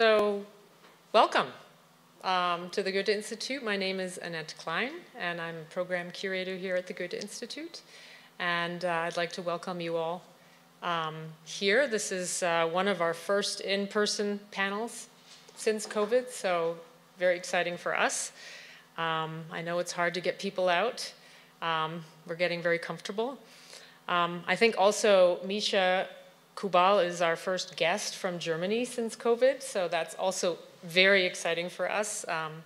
So, welcome um, to the Goethe Institute. My name is Annette Klein, and I'm program curator here at the Goethe Institute. And uh, I'd like to welcome you all um, here. This is uh, one of our first in-person panels since COVID, so very exciting for us. Um, I know it's hard to get people out. Um, we're getting very comfortable. Um, I think also Mischa Kuball is our first guest from Germany since COVID, so that's also very exciting for us. Um,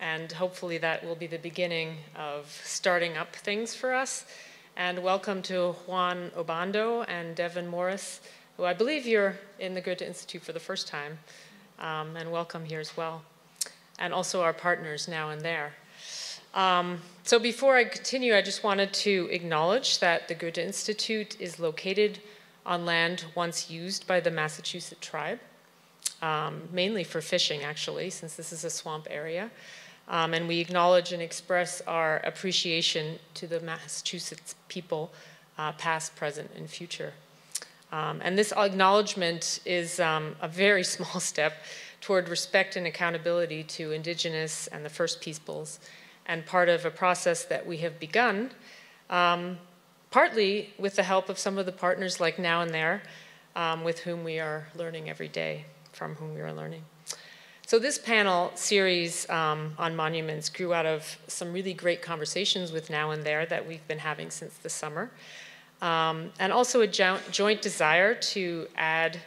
and hopefully that will be the beginning of starting up things for us. And welcome to Juan Obando and Devin Morris, who I believe you're in the Goethe Institute for the first time. Um, and welcome here as well. And also our partners now and there. Um, so before I continue, I just wanted to acknowledge that the Goethe Institute is located on land once used by the Massachusetts tribe, um, mainly for fishing, actually, since this is a swamp area. Um, and we acknowledge and express our appreciation to the Massachusetts people, uh, past, present, and future. Um, and this acknowledgement is um, a very small step toward respect and accountability to Indigenous and the First Peoples, and part of a process that we have begun um, partly with the help of some of the partners like Now and There, um, with whom we are learning every day, from whom we are learning. So this panel series um, on monuments grew out of some really great conversations with Now and There that we've been having since the summer, um, and also a jo joint desire to add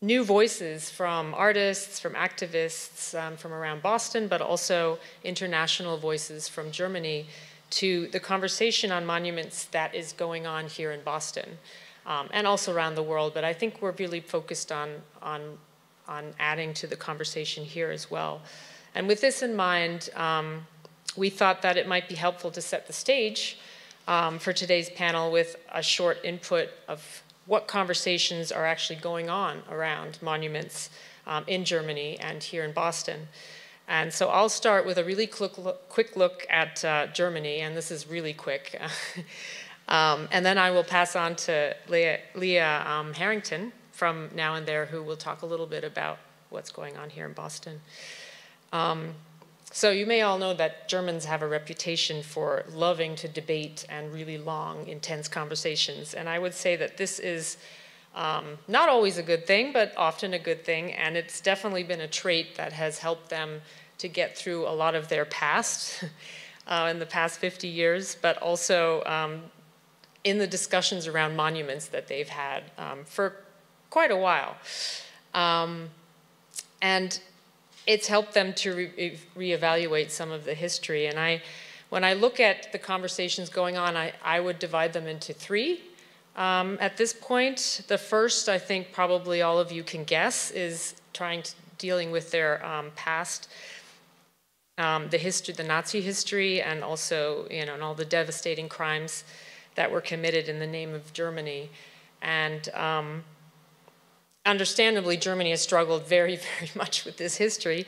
new voices from artists, from activists um, from around Boston, but also international voices from Germany to the conversation on monuments that is going on here in Boston um, and also around the world. But I think we're really focused on, on, on adding to the conversation here as well. And with this in mind, um, we thought that it might be helpful to set the stage um, for today's panel with a short input of what conversations are actually going on around monuments um, in Germany and here in Boston. And so I'll start with a really quick look, at uh, Germany, and this is really quick. um, and then I will pass on to Leah, Leah um, Harrington from Now and There, who will talk a little bit about what's going on here in Boston. Um, so you may all know that Germans have a reputation for loving to debate and really long, intense conversations. And I would say that this is um, not always a good thing, but often a good thing. And it's definitely been a trait that has helped them to get through a lot of their past uh, in the past 50 years, but also um, in the discussions around monuments that they've had um, for quite a while. Um, and it's helped them to re reevaluate some of the history. And I, when I look at the conversations going on, I, I would divide them into three. Um, at this point, the first, I think probably all of you can guess, is trying to dealing with their um, past, um, the history, the Nazi history, and also, you know, and all the devastating crimes that were committed in the name of Germany. And um, understandably, Germany has struggled very, very much with this history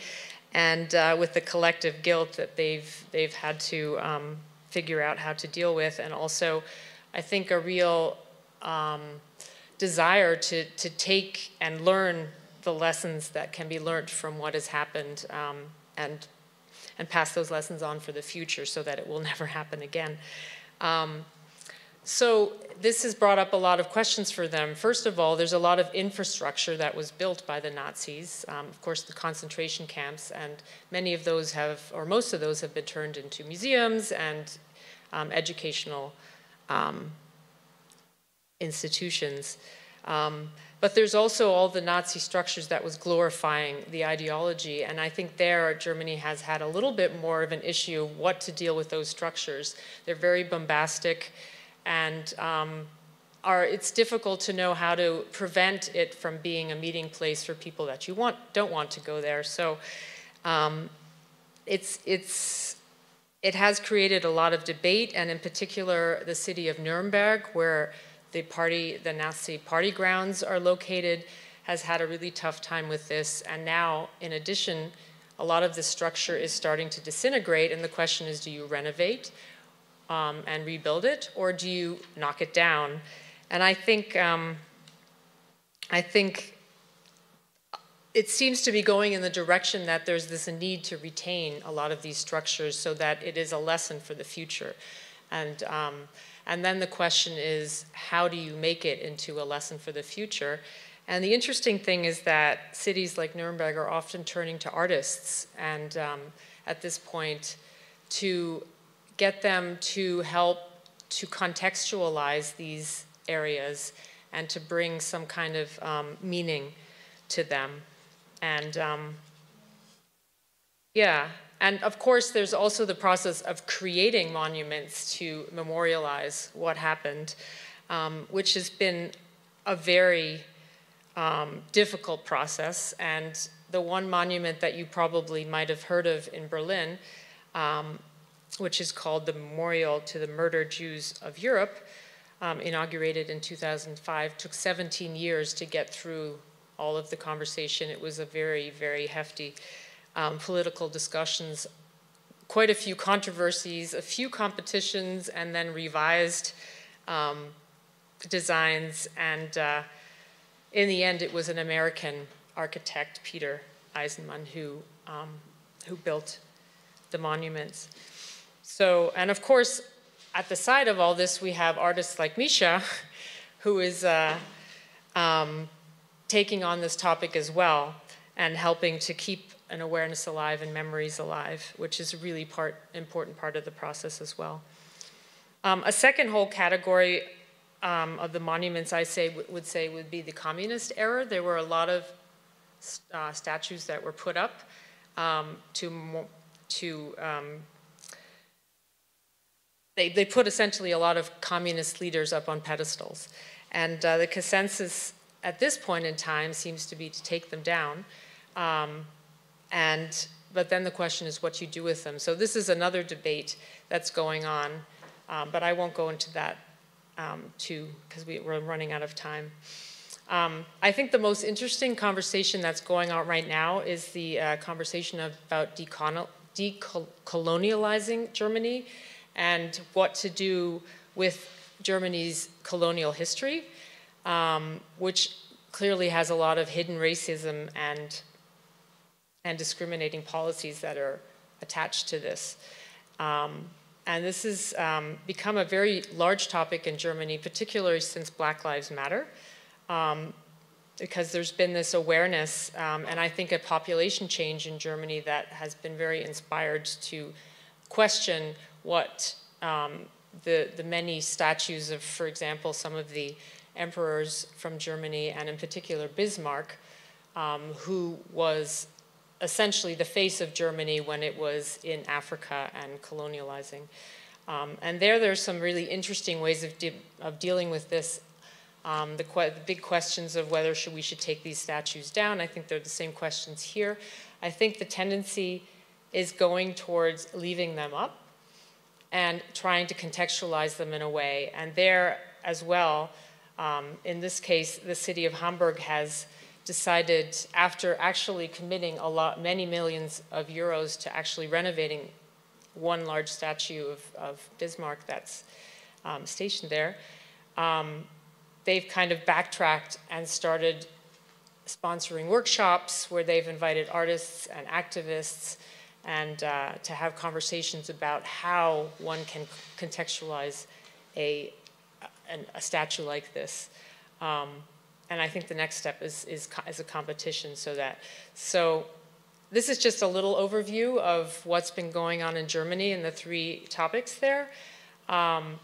and uh, with the collective guilt that they've, they've had to um, figure out how to deal with, and also, I think, a real um, desire to, to take and learn the lessons that can be learned from what has happened um, and, and pass those lessons on for the future so that it will never happen again. Um, so this has brought up a lot of questions for them. First of all, there's a lot of infrastructure that was built by the Nazis. Um, of course, the concentration camps, and many of those have, or most of those have been turned into museums and um, educational um, institutions. Um, but there's also all the Nazi structures that was glorifying the ideology. And I think there Germany has had a little bit more of an issue what to deal with those structures. They're very bombastic and um, are, it's difficult to know how to prevent it from being a meeting place for people that you want, don't want to go there. So um, it's, it's, it has created a lot of debate and in particular the city of Nuremberg where the party, the Nazi party grounds are located, has had a really tough time with this. And now, in addition, a lot of the structure is starting to disintegrate. And the question is, do you renovate um, and rebuild it, or do you knock it down? And I think, um, I think it seems to be going in the direction that there's this need to retain a lot of these structures so that it is a lesson for the future. And, um, and then the question is, how do you make it into a lesson for the future? And the interesting thing is that cities like Nuremberg are often turning to artists and um, at this point to get them to help to contextualize these areas and to bring some kind of um, meaning to them. And um, yeah, and of course, there's also the process of creating monuments to memorialize what happened, um, which has been a very um, difficult process. And the one monument that you probably might have heard of in Berlin, um, which is called the Memorial to the Murdered Jews of Europe, um, inaugurated in 2005, took 17 years to get through all of the conversation. It was a very, very hefty um, political discussions, quite a few controversies, a few competitions, and then revised um, designs. And uh, in the end, it was an American architect, Peter Eisenman, who, um, who built the monuments. So, and of course, at the side of all this, we have artists like Mischa, who is uh, um, taking on this topic as well and helping to keep an awareness alive and memories alive, which is a really part, important part of the process as well. Um, a second whole category um, of the monuments I say would say would be the communist era. There were a lot of uh, statues that were put up um, to to um, they, they put essentially a lot of communist leaders up on pedestals. And uh, the consensus at this point in time seems to be to take them down. Um, and, but then the question is what you do with them. So this is another debate that's going on, um, but I won't go into that um, too, because we, are running out of time. Um, I think the most interesting conversation that's going on right now is the uh, conversation about decolonializing Germany and what to do with Germany's colonial history, um, which clearly has a lot of hidden racism and, and discriminating policies that are attached to this. Um, and this has um, become a very large topic in Germany, particularly since Black Lives Matter, um, because there's been this awareness um, and I think a population change in Germany that has been very inspired to question what um, the, the many statues of, for example, some of the emperors from Germany, and in particular Bismarck, um, who was essentially the face of Germany when it was in Africa and colonializing. Um, and there, there's some really interesting ways of, de of dealing with this. Um, the, the, big questions of whether should, we should take these statues down, I think they're the same questions here. I think the tendency is going towards leaving them up and trying to contextualize them in a way. And there as well, um, in this case, the city of Hamburg has decided, after actually committing a lot, many millions of euros to actually renovating one large statue of, of Bismarck that's um, stationed there, um, they've kind of backtracked and started sponsoring workshops where they've invited artists and activists and uh, to have conversations about how one can contextualize a, a statue like this. Um, and I think the next step is, is, is a competition so that, so this is just a little overview of what's been going on in Germany and the three topics there. Um,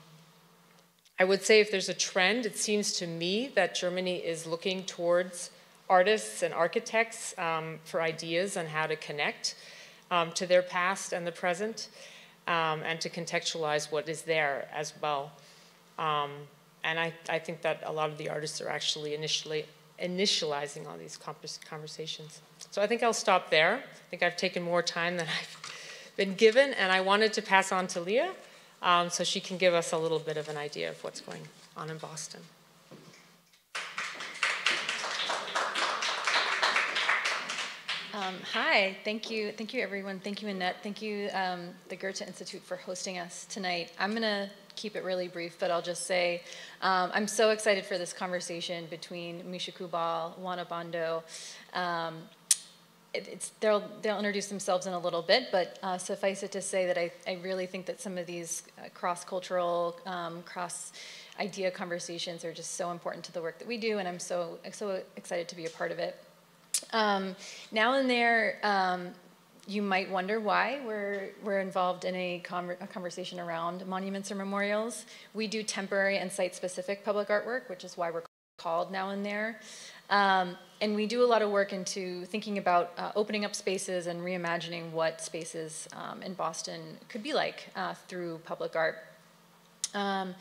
I would say if there's a trend, it seems to me that Germany is looking towards artists and architects um, for ideas on how to connect um, to their past and the present, um, and to contextualize what is there as well. And I, I think that a lot of the artists are actually initially initializing all these conversations. So I think I'll stop there. I think I've taken more time than I've been given, and I wanted to pass on to Leah um, so she can give us a little bit of an idea of what's going on in Boston. Um, hi, thank you, thank you everyone. Thank you Annette. Thank you um, the Goethe Institute for hosting us tonight. I'm gonna keep it really brief, but I'll just say um, I'm so excited for this conversation between Mischa Kuball, Juan Obando, um, they'll, they'll introduce themselves in a little bit, but uh, suffice it to say that I, I really think that some of these uh, cross-cultural, um, cross-idea conversations are just so important to the work that we do, and I'm so, so excited to be a part of it. Um, now and there, um, you might wonder why we're, we're involved in a, a, conversation around monuments or memorials. We do temporary and site-specific public artwork, which is why we're called now and there. Um, and we do a lot of work into thinking about uh, opening up spaces and reimagining what spaces um, in Boston could be like uh, through public art. Um,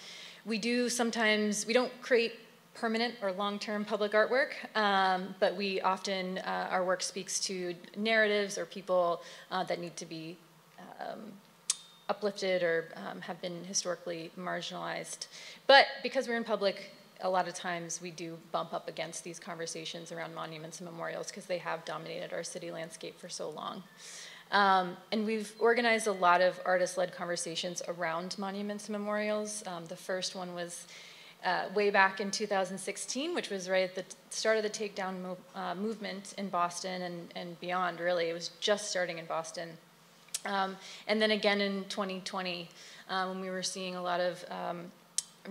we do sometimes, we don't create permanent or long-term public artwork, um, but we often, uh, our work speaks to narratives or people uh, that need to be um, uplifted or um, have been historically marginalized. But because we're in public, a lot of times we do bump up against these conversations around monuments and memorials because they have dominated our city landscape for so long. Um, and we've organized a lot of artist-led conversations around monuments and memorials. Um, the first one was uh, way back in 2016, which was right at the start of the takedown mo uh, movement in Boston and, and beyond, really. It was just starting in Boston. Um, and then again in 2020, uh, when we were seeing a lot of um,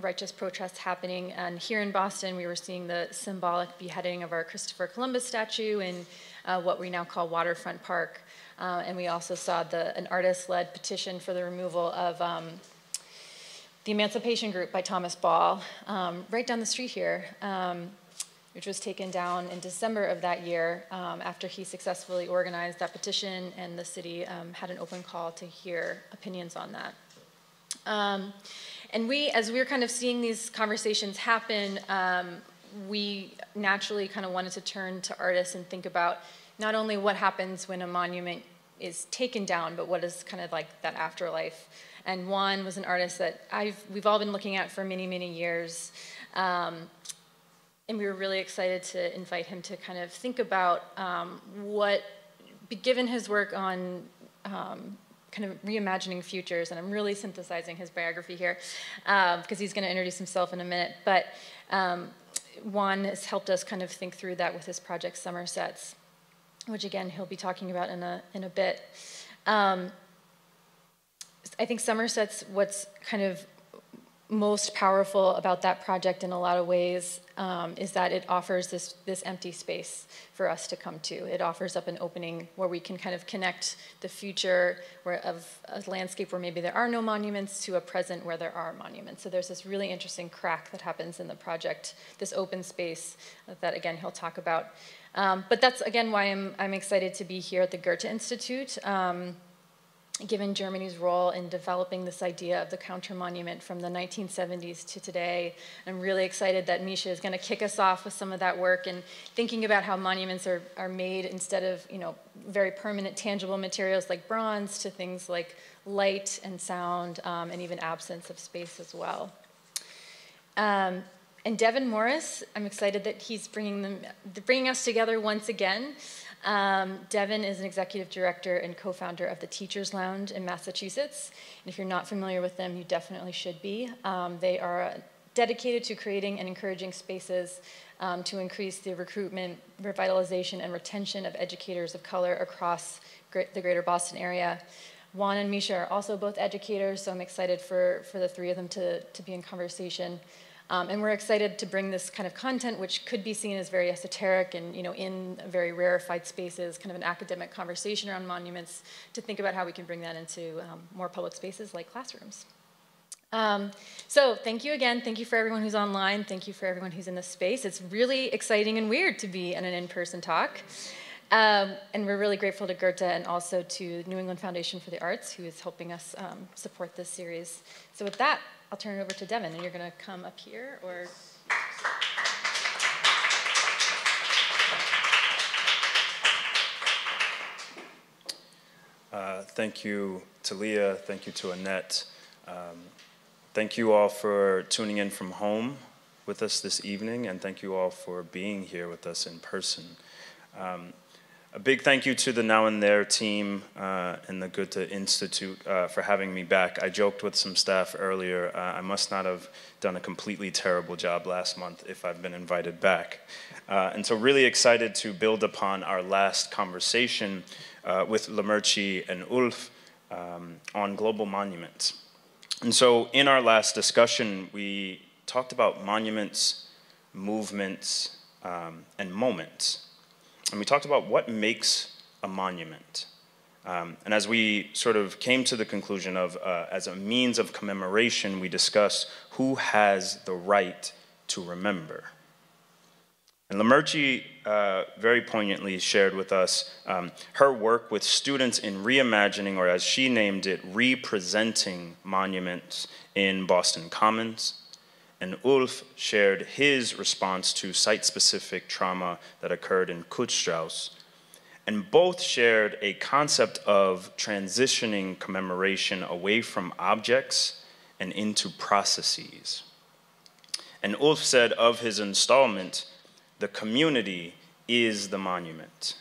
righteous protests happening. And here in Boston, we were seeing the symbolic beheading of our Christopher Columbus statue in uh, what we now call Waterfront Park. Uh, and we also saw the, an artist-led petition for the removal of um, the Emancipation Group by Thomas Ball, um, right down the street here, um, which was taken down in December of that year um, after he successfully organized that petition and the city um, had an open call to hear opinions on that. Um, and we, as we were kind of seeing these conversations happen, um, we naturally kind of wanted to turn to artists and think about not only what happens when a monument is taken down, but what is kind of like that afterlife. And Juan was an artist that I've, we've all been looking at for many, many years. Um, and we were really excited to invite him to kind of think about um, what, given his work on um, kind of reimagining futures, and I'm really synthesizing his biography here because um, he's going to introduce himself in a minute. But um, Juan has helped us kind of think through that with his project Somersets, which again he'll be talking about in a in a bit. Um, I think Somersets what's kind of most powerful about that project in a lot of ways um, is that it offers this, this empty space for us to come to. It offers up an opening where we can kind of connect the future where, of a landscape where maybe there are no monuments to a present where there are monuments. So there's this really interesting crack that happens in the project, this open space that again he'll talk about. Um, but that's again why I'm, I'm excited to be here at the Goethe Institute. Um, given Germany's role in developing this idea of the counter monument from the 1970s to today. I'm really excited that Mischa is going to kick us off with some of that work and thinking about how monuments are, are made instead of you know very permanent tangible materials like bronze to things like light and sound um, and even absence of space as well. Um, and Devin Morris, I'm excited that he's bringing, them, bringing us together once again. Um, Devin is an executive director and co-founder of the Teachers Lounge in Massachusetts. And if you're not familiar with them, you definitely should be. Um, they are dedicated to creating and encouraging spaces um, to increase the recruitment, revitalization, and retention of educators of color across the greater Boston area. Juan and Mischa are also both educators, so I'm excited for, for the three of them to, to be in conversation. Um, and we're excited to bring this kind of content, which could be seen as very esoteric and you know in very rarefied spaces, kind of an academic conversation around monuments, to think about how we can bring that into um, more public spaces like classrooms. Um, so thank you again. Thank you for everyone who's online. Thank you for everyone who's in this space. It's really exciting and weird to be in an in-person talk. Um, and we're really grateful to Goethe and also to New England Foundation for the Arts, who is helping us um, support this series. So with that, I'll turn it over to Devin, and you're going to come up here or. Uh, thank you to Leah, thank you to Annette. Um, thank you all for tuning in from home with us this evening, and thank you all for being here with us in person. Um, a big thank you to the Now and There team uh, and the Goethe Institute uh, for having me back. I joked with some staff earlier, uh, I must not have done a completely terrible job last month if I've been invited back. Uh, and so really excited to build upon our last conversation uh, with Lemerci and Ulf um, on global monuments. And so in our last discussion, we talked about monuments, movements, um, and moments and we talked about what makes a monument. Um, and as we sort of came to the conclusion of, uh, as a means of commemoration, we discuss who has the right to remember. And Lemerci uh, very poignantly shared with us um, her work with students in reimagining, or as she named it, representing monuments in Boston Commons, and Ulf shared his response to site-specific trauma that occurred in Keupstraße. And both shared a concept of transitioning commemoration away from objects and into processes. And Ulf said of his installment, the community is the monument.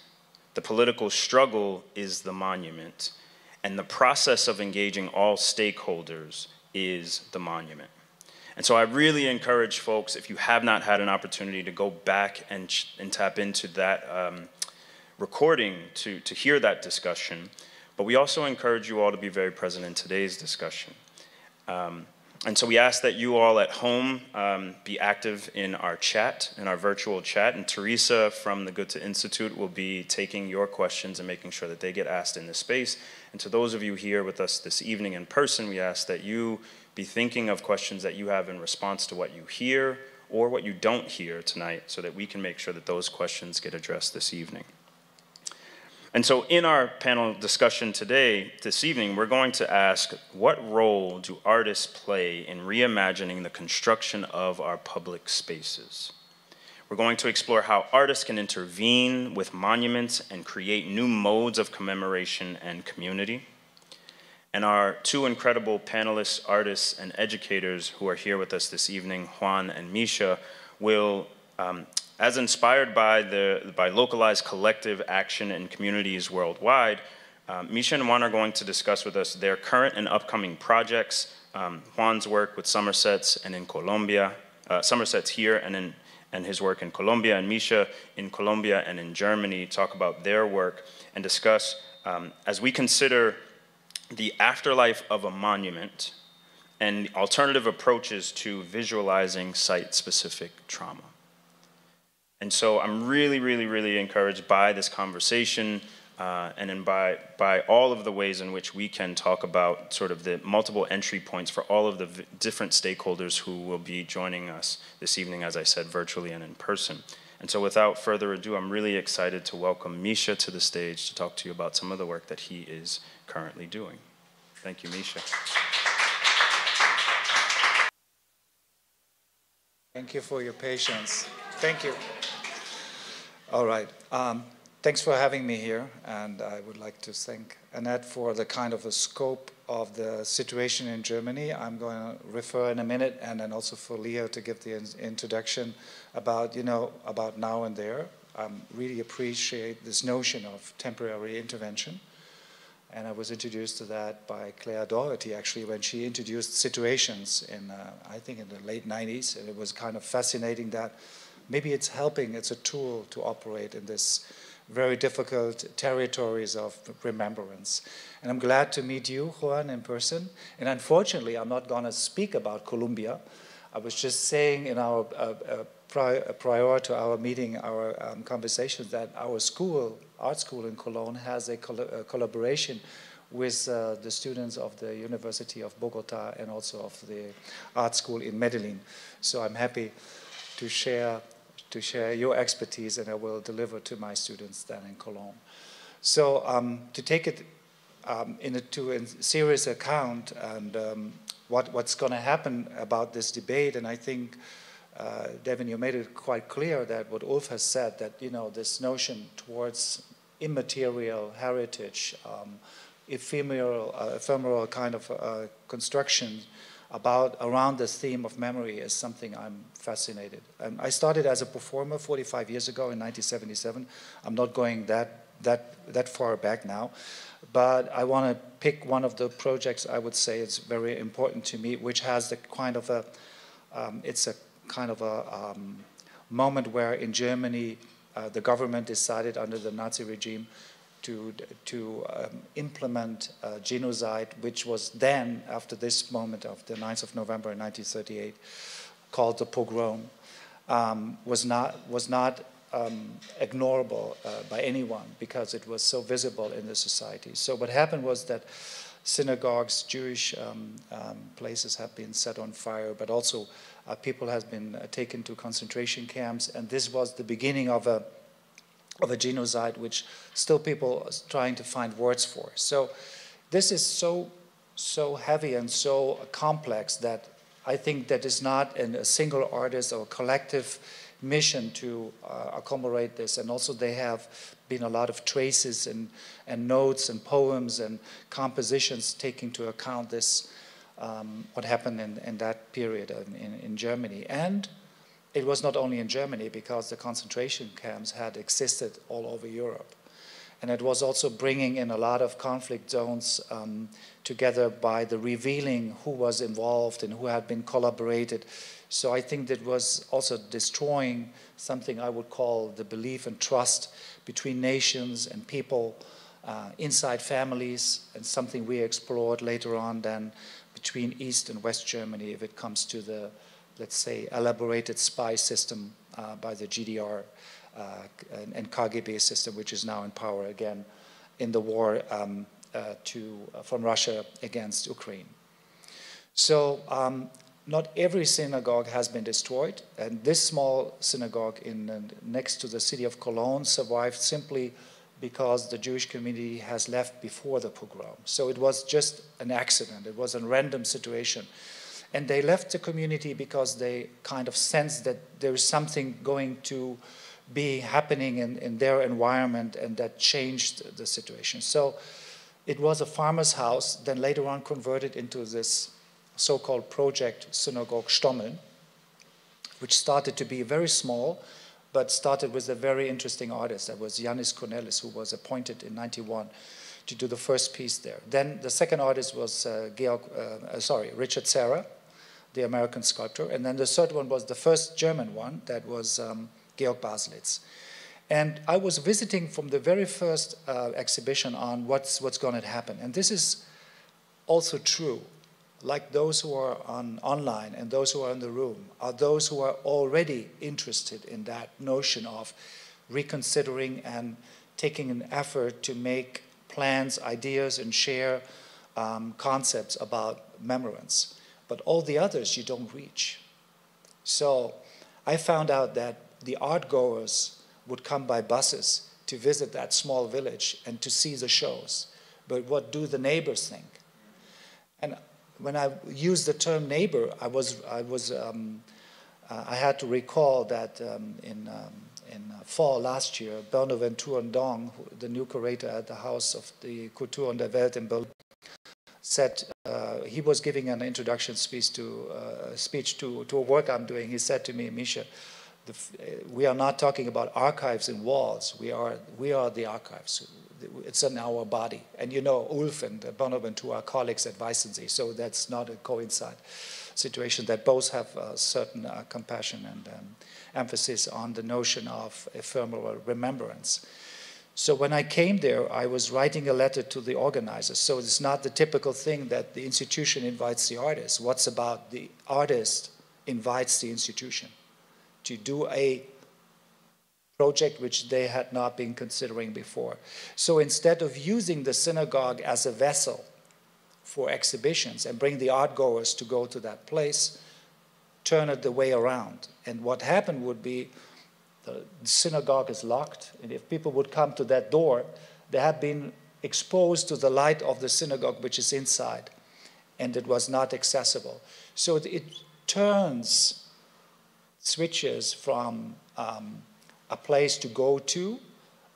The political struggle is the monument. And the process of engaging all stakeholders is the monument. And so I really encourage folks, if you have not had an opportunity to go back and, and tap into that um, recording to, to hear that discussion, but we also encourage you all to be very present in today's discussion. Um, and so we ask that you all at home um, be active in our chat, in our virtual chat, and Teresa from the Goethe Institute will be taking your questions and making sure that they get asked in this space. And to those of you here with us this evening in person, we ask that you be thinking of questions that you have in response to what you hear or what you don't hear tonight so that we can make sure that those questions get addressed this evening. And so in our panel discussion today, this evening, we're going to ask, what role do artists play in reimagining the construction of our public spaces? We're going to explore how artists can intervene with monuments and create new modes of commemoration and community. And our two incredible panelists, artists, and educators who are here with us this evening, Juan and Mischa, will, um, as inspired by, the, by localized collective action in communities worldwide, um, Mischa and Juan are going to discuss with us their current and upcoming projects, um, Juan's work with Somersets and in Colombia, uh, Somersets here and in and his work in Colombia, and Mischa in Colombia and in Germany talk about their work and discuss, um, as we consider the afterlife of a monument and alternative approaches to visualizing site-specific trauma. And so I'm really, really, really encouraged by this conversation uh, and then by, by all of the ways in which we can talk about sort of the multiple entry points for all of the different stakeholders who will be joining us this evening, as I said, virtually and in person. And so without further ado, I'm really excited to welcome Mischa to the stage to talk to you about some of the work that he is currently doing. Thank you, Mischa. Thank you for your patience. Thank you. All right. Um, thanks for having me here, and I would like to thank Annette for the kind of a scope of the situation in Germany. I'm going to refer in a minute, and then also for Leo to give the in introduction about, you know, about now and there. I um, really appreciate this notion of temporary intervention. And I was introduced to that by Claire Doherty, actually, when she introduced situations in, uh, I think, in the late 90s. And it was kind of fascinating that maybe it's helping, it's a tool to operate in this very difficult territories of remembrance. And I'm glad to meet you, Juan, in person. And unfortunately, I'm not going to speak about Colombia. I was just saying in our uh, uh, prior, prior to our meeting, our um, conversations, that our school, art school in Cologne, has a, col a collaboration with uh, the students of the University of Bogota and also of the art school in Medellin. So I'm happy to share to share your expertise, and I will deliver to my students then in Cologne. So um, to take it um, into a serious account and um, what, what's going to happen about this debate, and I think uh, Devin, you made it quite clear that what Ulf has said, that you know this notion towards immaterial heritage, um, ephemeral, uh, ephemeral kind of uh, construction about around this theme of memory is something I'm fascinated. And I started as a performer 45 years ago in 1977. I'm not going that that, that far back now. But I want to pick one of the projects I would say is very important to me, which has the kind of a, um, it's a kind of a um, moment where in Germany uh, the government decided under the Nazi regime to, to um, implement genocide, which was then, after this moment of the 9th of November in 1938, called the pogrom, um, was not, was not um, ignorable uh, by anyone because it was so visible in the society. So what happened was that synagogues, Jewish um, um, places have been set on fire, but also uh, people have been uh, taken to concentration camps, and this was the beginning of a of a genocide, which still people are trying to find words for. So this is so so heavy and so complex that I think that is not in a single artist or collective mission to uh, accommodate this. And also they have been a lot of traces and, and notes and poems and compositions taking to account this, um, what happened in, in that period in, in, in Germany. And it was not only in Germany because the concentration camps had existed all over Europe. And it was also bringing in a lot of conflict zones um, together by the revealing who was involved and who had been collaborated. So I think that was also destroying something I would call the belief and trust between nations and people uh, inside families, and something we explored later on then between East and West Germany if it comes to the, let's say, elaborated spy system uh, by the GDR uh, and, and, KGB system, which is now in power again in the war um, uh, to, uh, from Russia against Ukraine. So um, not every synagogue has been destroyed, and this small synagogue in, uh, next to the city of Cologne survived simply because the Jewish community has left before the pogrom. So it was just an accident, it was a random situation. And they left the community because they kind of sensed that there is something going to be happening in, in their environment, and that changed the situation. So it was a farmer's house, then later on converted into this so-called project Synagogue Stommeln, which started to be very small, but started with a very interesting artist. That was Jannis Kounellis, who was appointed in 91 to do the first piece there. Then the second artist was uh, Georg, uh, uh, sorry, Richard Serra, the American sculptor. And then the third one was the first German one, that was um, Georg Baselitz. And I was visiting from the very first uh, exhibition on what's, what's going to happen. And this is also true. Like those who are on online and those who are in the room are those who are already interested in that notion of reconsidering and taking an effort to make plans, ideas, and share um, concepts about memorance. But all the others you don't reach. So I found out that the art goers would come by buses to visit that small village and to see the shows. But what do the neighbors think? And when I use the term neighbor, I was, I was, um, uh, I had to recall that um, in, um, in uh, fall last year, Bonaventure Ndikung, the new curator at the House of the Kulturen der Welt in Berlin, said uh, he was giving an introduction speech to uh, speech to, to a work I'm doing. He said to me, Mischa, the, we are not talking about archives in walls. We are, we are the archives. It's in our body. And you know, Ulf and Bonaventure are colleagues at Weißensee, so that's not a coincide situation that both have a certain uh, compassion and um, emphasis on the notion of ephemeral remembrance. So when I came there, I was writing a letter to the organizers. So it's not the typical thing that the institution invites the artist. What's about the artist invites the institution? to do a project which they had not been considering before. So instead of using the synagogue as a vessel for exhibitions and bring the art goers to go to that place, turn it the way around. And what happened would be the synagogue is locked, and if people would come to that door, they had been exposed to the light of the synagogue which is inside, and it was not accessible. So it turns switches from um, a place to go to,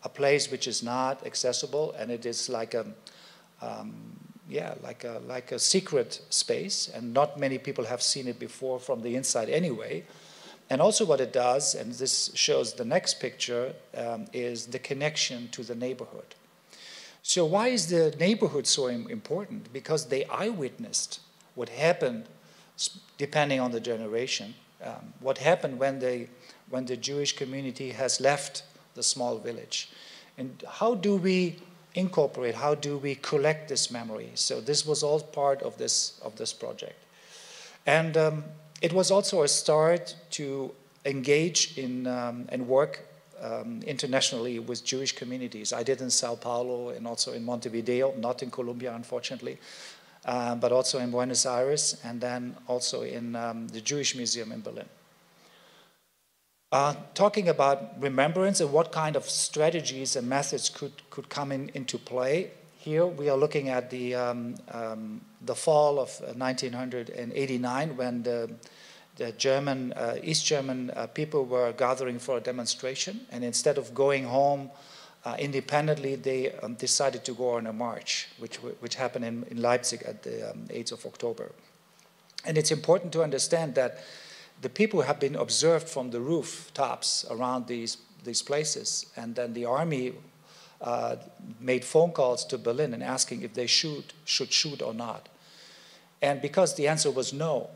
a place which is not accessible, and it is like a, um, yeah, like a, like a secret space, and not many people have seen it before from the inside anyway. And also what it does, and this shows the next picture, um, is the connection to the neighborhood. So why is the neighborhood so important? Because they eyewitnessed what happened, depending on the generation, um, what happened when, they, when the Jewish community has left the small village. And how do we incorporate, how do we collect this memory? So this was all part of this, of this project. And um, it was also a start to engage in um, and work um, internationally with Jewish communities. I did in Sao Paulo and also in Montevideo, not in Colombia, unfortunately, uh, but also in Buenos Aires and then also in um, the Jewish Museum in Berlin. Uh, talking about remembrance and what kind of strategies and methods could, could come in, into play, here we are looking at the, um, um, the fall of 1989 uh, when the, the German, uh, East German uh, people were gathering for a demonstration, and instead of going home uh, independently, they um, decided to go on a march, which, which happened in, in Leipzig at the um, 8th of October. And it's important to understand that the people have been observed from the rooftops around these, these places. And then the army uh, made phone calls to Berlin and asking if they shoot, should shoot or not. And because the answer was no,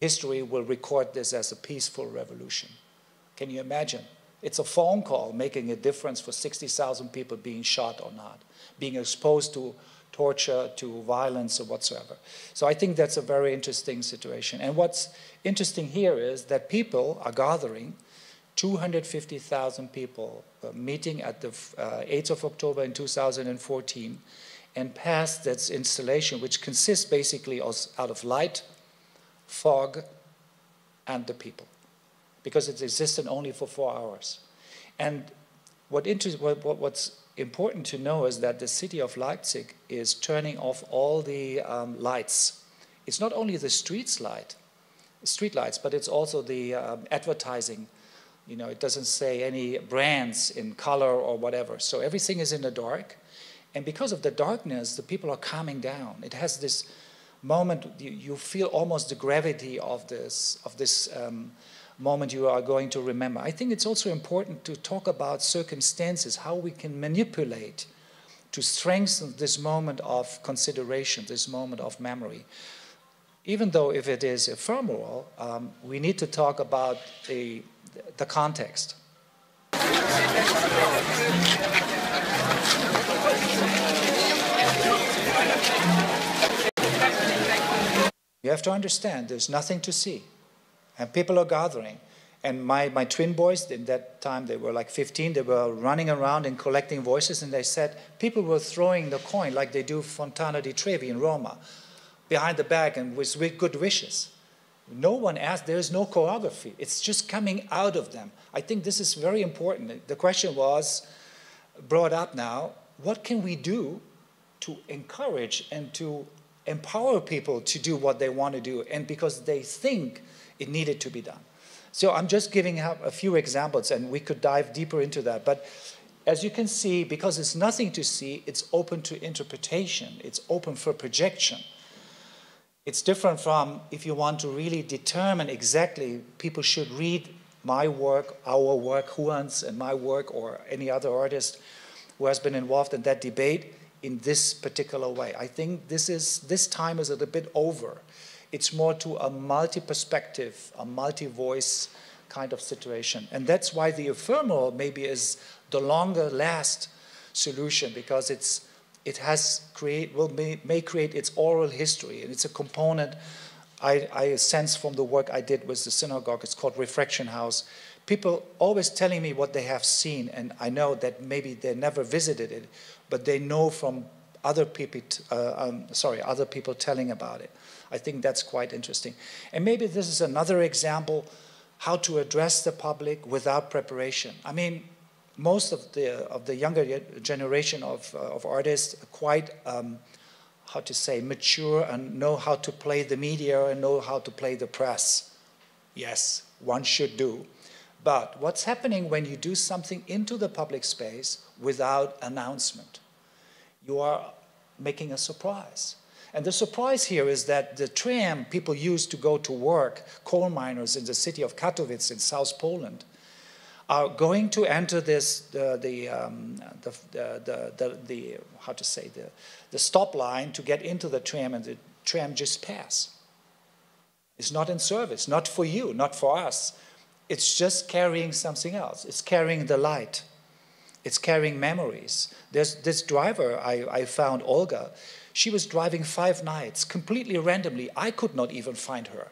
history will record this as a peaceful revolution. Can you imagine? It's a phone call making a difference for 60,000 people being shot or not, being exposed to torture, to violence or whatsoever. So I think that's a very interesting situation. And what's interesting here is that people are gathering, 250,000 people uh, meeting at the uh, 8th of October in 2014 and past that installation, which consists basically out of light, fog, and the people, because it existed only for four hours. And what, what, what what's important to know is that the city of Leipzig is turning off all the um, lights. It's not only the streets light, street lights, but it's also the um, advertising. You know, it doesn't say any brands in color or whatever. So everything is in the dark. And because of the darkness, the people are calming down. It has this moment, you, you feel almost the gravity of this, of this um, moment you are going to remember. I think it's also important to talk about circumstances, how we can manipulate to strengthen this moment of consideration, this moment of memory. Even though if it is ephemeral, um, we need to talk about the, the context. You have to understand there's nothing to see and people are gathering. And my, my twin boys, in that time they were like 15, they were running around and collecting voices, and they said people were throwing the coin like they do Fontana di Trevi in Roma, behind the back and with, with good wishes. No one asked, there is no choreography. It's just coming out of them. I think this is very important. The question was brought up now what can we do to encourage and to empower people to do what they want to do? And because they think it needed to be done. So I'm just giving a few examples, and we could dive deeper into that. But as you can see, because it's nothing to see, it's open to interpretation, it's open for projection. It's different from if you want to really determine exactly, people should read my work, our work, Juan's and my work, or any other artist who has been involved in that debate in this particular way. I think this, is, this time is a little bit over. It's more to a multi-perspective, a multi-voice kind of situation. And that's why the ephemeral maybe is the longer last solution because it's, it has create, will may, may create its oral history and it's a component I, I sense from the work I did with the synagogue. It's called Refraction House. People always telling me what they have seen and I know that maybe they never visited it, but they know from other people, uh, um, sorry, other people telling about it. I think that's quite interesting. And maybe this is another example how to address the public without preparation. I mean, most of the of the younger generation of uh, of artists quite um, how to say mature and know how to play the media and know how to play the press. Yes, one should do. But what's happening when you do something into the public space without announcement? You are making a surprise. And the surprise here is that the tram people use to go to work, coal miners in the city of Katowice in South Poland, are going to enter this, the, the, um, the, the, the, the, how to say, the, the stop line to get into the tram and the tram just pass. It's not in service, not for you, not for us. It's just carrying something else. It's carrying the light. It's carrying memories. There's this driver I, I found, Olga. She was driving five nights completely randomly. I could not even find her.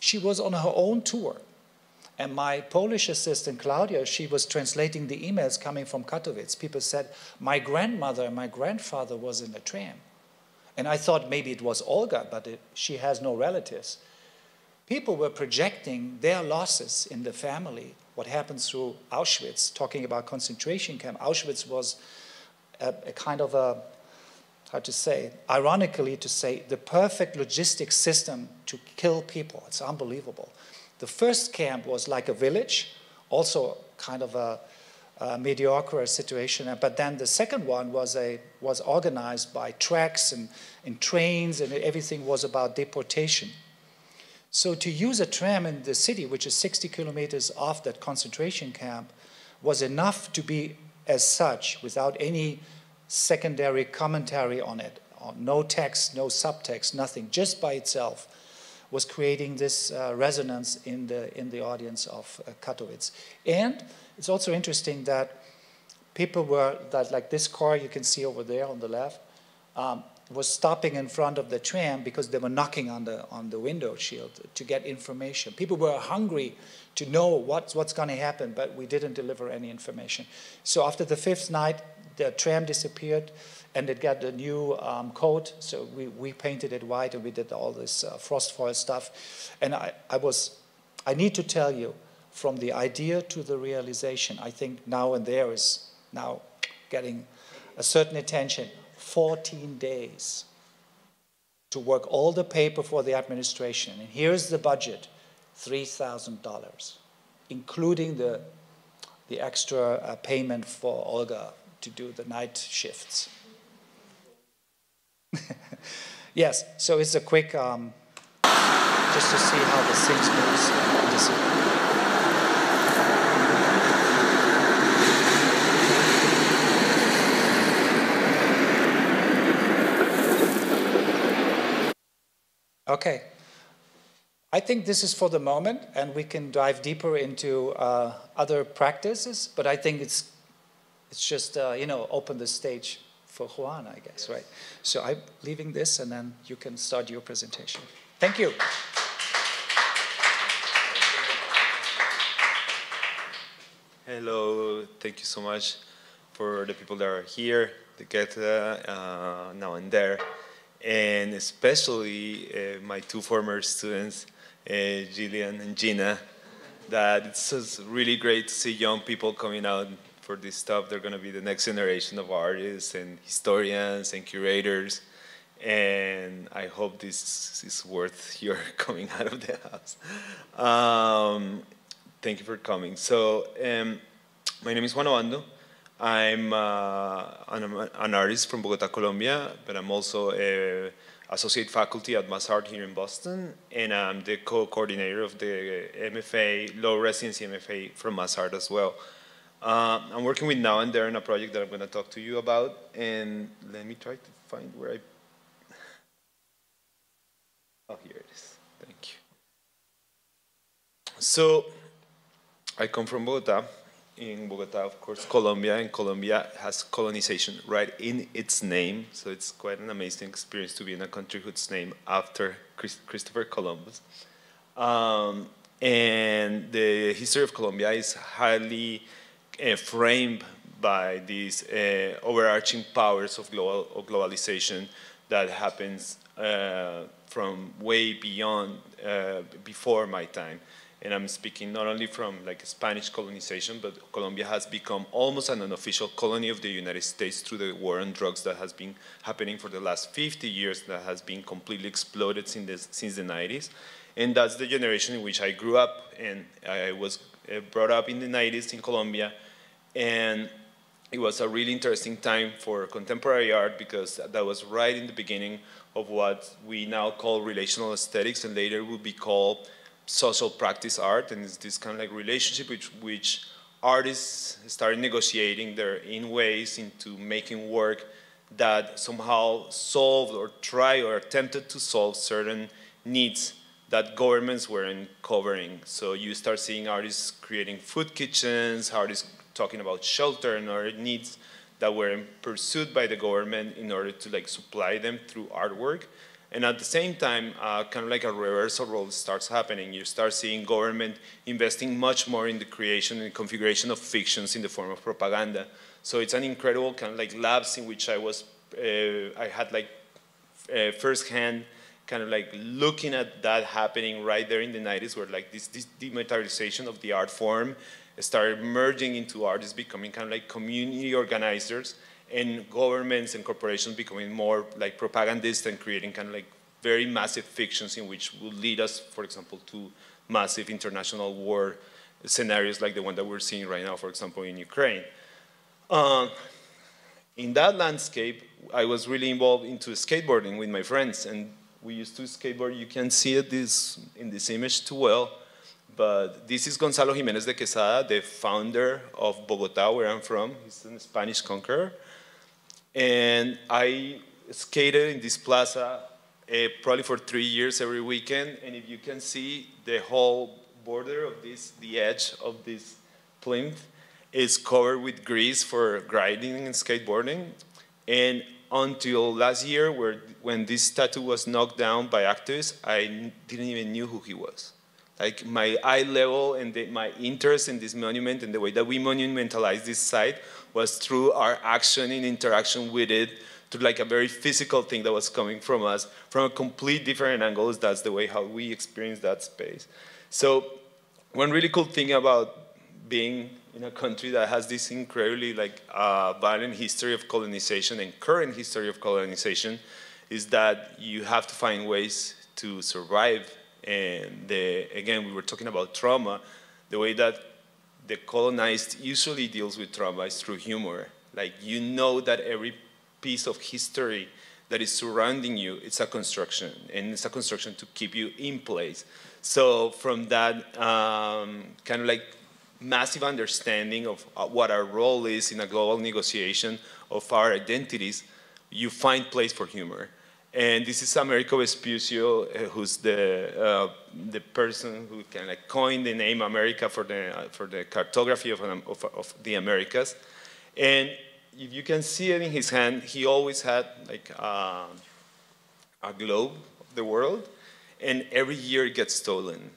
She was on her own tour. And my Polish assistant, Claudia, she was translating the emails coming from Katowice. People said, My grandmother and my grandfather was in a tram. And I thought maybe it was Olga, but it, she has no relatives. People were projecting their losses in the family, what happened through Auschwitz, talking about concentration camp. Auschwitz was a, a kind of a, how to say, ironically to say, the perfect logistic system to kill people. It's unbelievable. The first camp was like a village, also kind of a, a mediocre situation. But then the second one was, a, was organized by tracks and, and trains, and everything was about deportation. So to use a tram in the city, which is 60 kilometers off that concentration camp, was enough to be as such without any secondary commentary on it. No text, no subtext, nothing, just by itself was creating this uh, resonance in the, in the audience of uh, Katowice. And it's also interesting that people were, that like this car you can see over there on the left, um, was stopping in front of the tram because they were knocking on the, on the window shield to get information. People were hungry to know what's, what's going to happen, but we didn't deliver any information. So after the fifth night, the tram disappeared and it got a new um, coat. So we, we painted it white and we did all this uh, frost foil stuff. And I, I was, I need to tell you, from the idea to the realization, I think now and there is now getting a certain attention. 14 days to work all the paper for the administration. And here's the budget $3,000, including the, the extra uh, payment for Olga to do the night shifts. yes, so it's a quick, um, just to see how the things moves. Okay. I think this is for the moment, and we can dive deeper into uh, other practices, but I think it's, it's just, uh, you know, open the stage for Juan, I guess, right? So I'm leaving this, and then you can start your presentation. Thank you. Hello, thank you so much for the people that are here, the get uh, now and there and especially uh, my two former students, uh, Gillian and Gina, that it's really great to see young people coming out for this stuff. They're going to be the next generation of artists and historians and curators. And I hope this is worth your coming out of the house. Um, thank you for coming. So, um, my name is Juan Obando. I'm uh, an, an, artist from Bogota, Colombia, but I'm also a associate faculty at MassArt here in Boston, and I'm the co-coordinator of the MFA, low residency MFA from MassArt as well. Uh, I'm working with Now and There in a project that I'm going to talk to you about, and let me try to find where I. Oh, here it is. Thank you. So, I come from Bogota, in Bogota, of course, Colombia, and Colombia has colonization right in its name. So it's quite an amazing experience to be in a country whose name after Christ Christopher Columbus. Um, and the history of Colombia is highly framed by these uh, overarching powers of, global, of globalization that happens uh, from way beyond, uh, before my time and I'm speaking not only from like Spanish colonization, but Colombia has become almost an unofficial colony of the United States through the war on drugs that has been happening for the last 50 years, that has been completely exploded since the, since the 90s. And that's the generation in which I grew up, and I was uh, brought up in the 90s in Colombia, and it was a really interesting time for contemporary art because that was right in the beginning of what we now call relational aesthetics and later will be called social practice art. And it's this kind of like relationship which, which artists started negotiating their in ways into making work that somehow solved or tried or attempted to solve certain needs that governments weren't covering. So you start seeing artists creating food kitchens, artists talking about shelter and other needs that were pursued by the government in order to like supply them through artwork. And at the same time, uh, kind of like a reversal role starts happening. You start seeing government investing much more in the creation and configuration of fictions in the form of propaganda. So it's an incredible kind of like labs in which I was, uh, I had like uh, firsthand kind of like looking at that happening right there in the 90s where like this, this demilitarization of the art form started merging into artists becoming kind of like community organizers and governments and corporations becoming more like propagandists and creating kind of like very massive fictions in which will lead us, for example, to massive international war scenarios like the one that we're seeing right now, for example, in Ukraine. Uh, in that landscape, I was really involved into skateboarding with my friends, and we used to skateboard. You can see it this, in this image too well, but this is Gonzalo Jimenez de Quesada, the founder of Bogota, where I'm from. He's a Spanish conqueror. And I skated in this plaza uh, probably for three years every weekend. And if you can see the whole border of this, the edge of this plinth is covered with grease for grinding and skateboarding. And until last year, where, when this statue was knocked down by activists, I didn't even knew who he was. Like my eye level and the, my interest in this monument and the way that we monumentalize this site was through our action and interaction with it, to like a very physical thing that was coming from us from a complete different angles. That's the way how we experience that space. So one really cool thing about being in a country that has this incredibly like uh, violent history of colonization and current history of colonization is that you have to find ways to survive. And the, again, we were talking about trauma. The way that the colonized usually deals with trauma is through humor. Like you know that every piece of history that is surrounding you, it's a construction, and it's a construction to keep you in place. So from that um, kind of like massive understanding of uh, what our role is in a global negotiation of our identities, you find place for humor. And this is Americo Vespucio, uh, who's the, uh, the person who kind of coined the name America for the, uh, for the cartography of, um, of, of, the Americas. And if you can see it in his hand, he always had like uh, a globe of the world, and every year it gets stolen.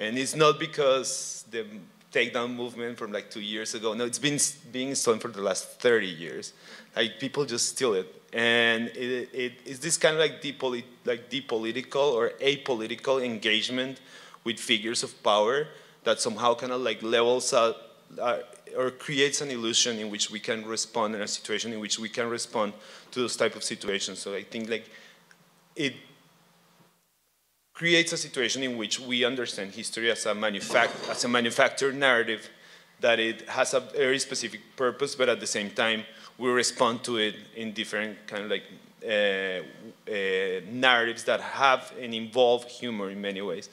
And it's not because the takedown movement from like two years ago. No, it's been being stolen for the last 30 years. Like people just steal it. And it, it, it's this kind of like, depoli like depolitical or apolitical engagement with figures of power that somehow kind of like levels out uh, or creates an illusion in which we can respond in a situation in which we can respond to those type of situations. So I think like it creates a situation in which we understand history as a, manufact as a manufactured narrative that it has a very specific purpose, but at the same time, we respond to it in different kind of like uh, uh, narratives that have and involve humor in many ways.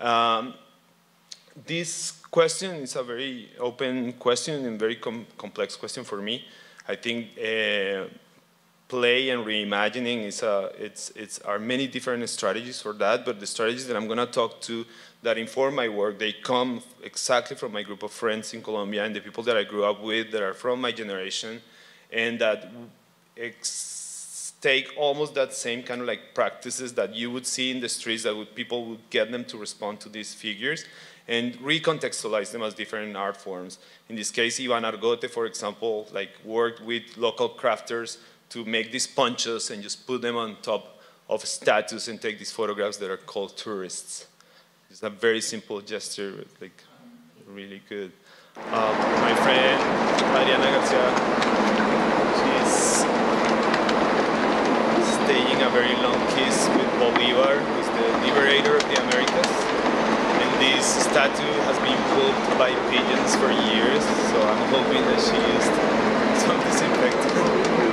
Um, this question is a very open question and very com complex question for me. I think uh, play and reimagining is a, it's, it's are many different strategies for that, but the strategies that I'm going to talk to that inform my work, they come exactly from my group of friends in Colombia and the people that I grew up with that are from my generation and that take almost that same kind of like practices that you would see in the streets that would, people would get them to respond to these figures and recontextualize them as different art forms. In this case, Ivan Argote, for example, like worked with local crafters to make these ponchos and just put them on top of statues and take these photographs that are called tourists. It's a very simple gesture, like really good. Um, my friend Adriana Garcia, she's staging a very long kiss with Bolivar, who's the liberator of the Americas. And this statue has been pulled by pigeons for years, so I'm hoping that she used some disinfectant.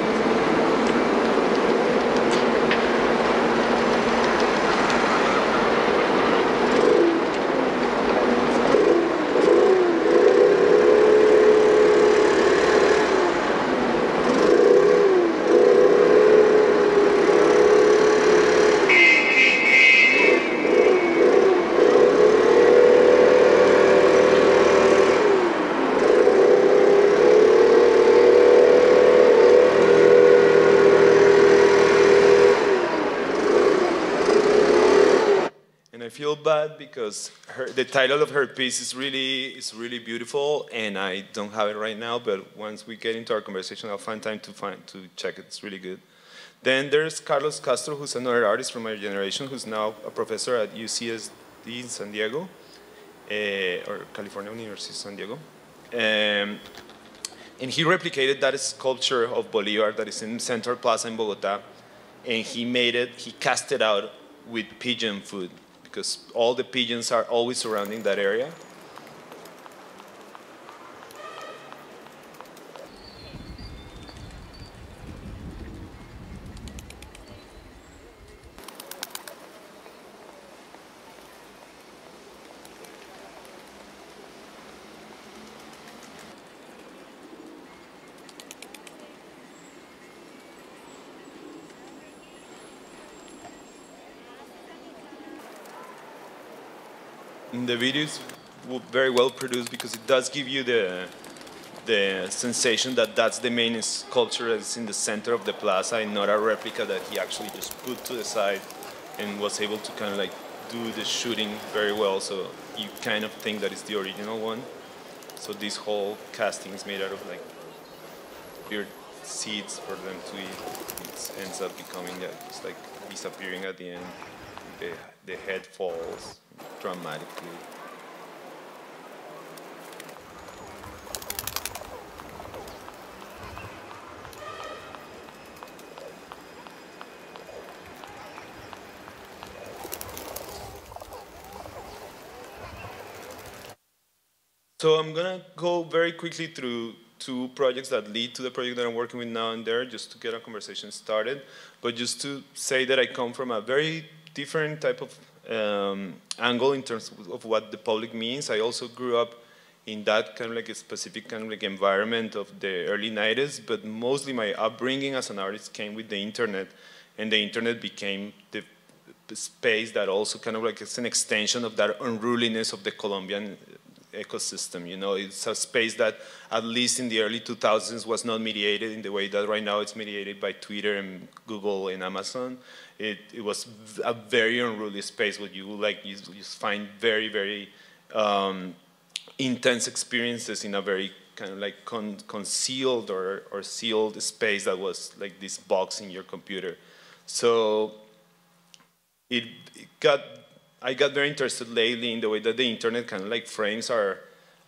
Feel bad because her, the title of her piece is really is really beautiful, and I don't have it right now. But once we get into our conversation, I'll find time to find to check it. It's really good. Then there's Carlos Castro, who's another artist from my generation, who's now a professor at UCSD in San Diego, uh, or California University San Diego. Um, and he replicated that sculpture of Bolivar that is in Central Plaza in Bogota, and he made it, he cast it out with pigeon food because all the pigeons are always surrounding that area. The video is very well produced because it does give you the the sensation that that's the main sculpture that's in the center of the plaza and not a replica that he actually just put to the side and was able to kind of like do the shooting very well. So you kind of think that it's the original one. So this whole casting is made out of like weird seeds for them to eat. It ends up becoming that it's like disappearing at the end. The, the head falls dramatically. So I'm gonna go very quickly through two projects that lead to the project that I'm working with now and there, just to get a conversation started. But just to say that I come from a very different type of um, angle in terms of what the public means. I also grew up in that kind of like a specific kind of like environment of the early 90s, but mostly my upbringing as an artist came with the internet, and the internet became the, space that also kind of like it's an extension of that unruliness of the Colombian ecosystem. You know, it's a space that, at least in the early 2000s, was not mediated in the way that right now it's mediated by Twitter and Google and Amazon it, it was a very unruly space where you like you, you find very very um, intense experiences in a very kind of like con concealed or, or sealed space that was like this box in your computer. So it, it got I got very interested lately in the way that the internet kind of like frames our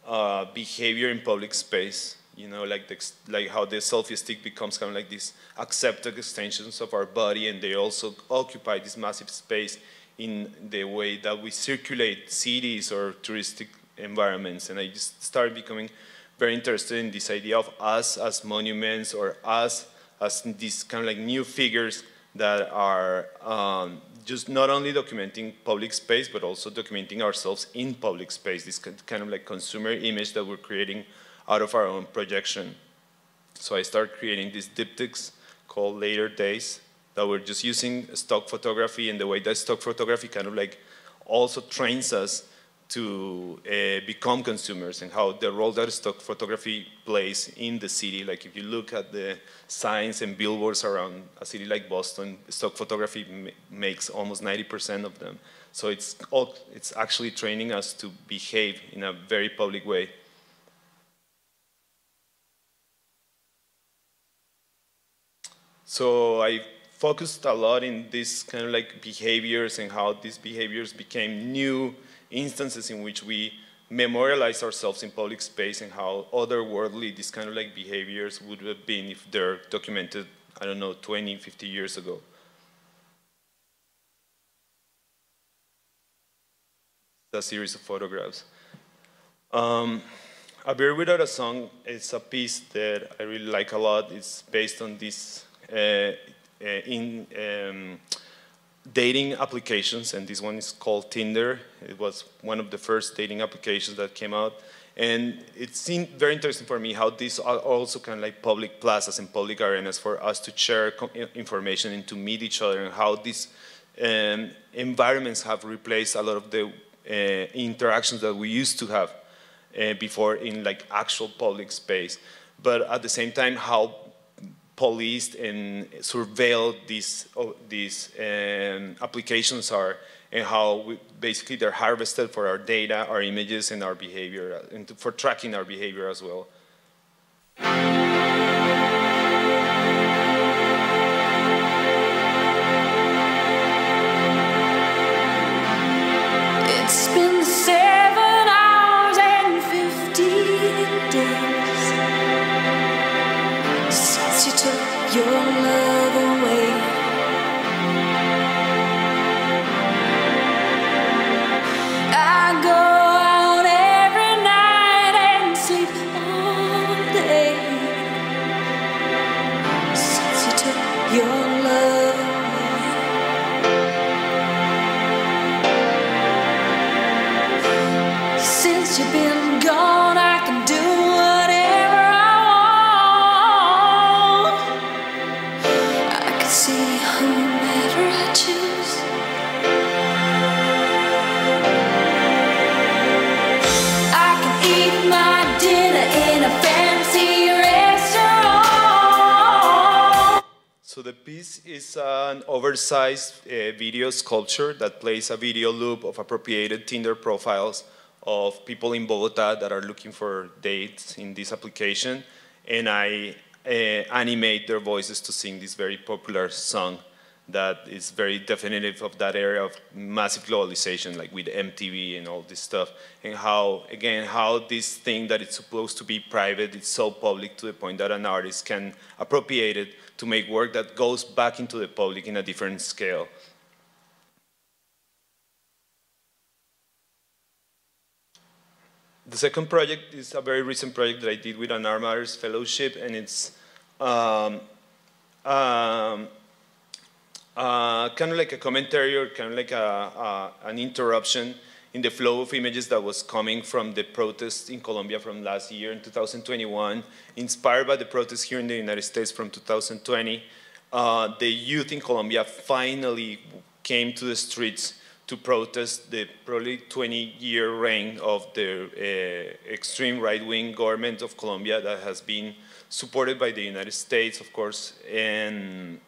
uh, behavior in public space you know, like, the, like how the selfie stick becomes kind of like these accepted extensions of our body, and they also occupy this massive space in the way that we circulate cities or touristic environments. And I just started becoming very interested in this idea of us as monuments or us as these kind of like new figures that are um, just not only documenting public space, but also documenting ourselves in public space, this kind of like consumer image that we're creating out of our own projection. So I started creating these diptychs called Later Days that were just using stock photography and the way that stock photography kind of like also trains us to uh, become consumers and how the role that stock photography plays in the city. Like if you look at the signs and billboards around a city like Boston, stock photography makes almost 90% of them. So it's, all, it's actually training us to behave in a very public way. So I focused a lot in these kind of like behaviors and how these behaviors became new instances in which we memorialize ourselves in public space and how otherworldly these kind of like behaviors would have been if they're documented, I don't know, 20, 50 years ago. a series of photographs. Um, a Beer Without a Song is a piece that I really like a lot. It's based on this uh, uh, in um, dating applications, and this one is called Tinder. It was one of the first dating applications that came out. And it seemed very interesting for me how these are also kind of like public plazas and public arenas for us to share information and to meet each other and how these um, environments have replaced a lot of the uh, interactions that we used to have uh, before in like actual public space. But at the same time, how policed and surveilled these, oh, these um, applications are and how we, basically they're harvested for our data, our images, and our behavior, and for tracking our behavior as well. Piece is an oversized uh, video sculpture that plays a video loop of appropriated Tinder profiles of people in Bogota that are looking for dates in this application. And I uh, animate their voices to sing this very popular song that is very definitive of that area of massive globalization, like with MTV and all this stuff, and how, again, how this thing that is supposed to be private, it's so public to the point that an artist can appropriate it to make work that goes back into the public in a different scale. The second project is a very recent project that I did with an Armadas Fellowship, and it's um, um, uh, kind of like a commentary or kind of like a, a, an interruption in the flow of images that was coming from the protests in Colombia from last year in 2021, inspired by the protests here in the United States from 2020. Uh, the youth in Colombia finally came to the streets to protest the probably 20-year reign of the uh, extreme right-wing government of Colombia that has been supported by the United States, of course, and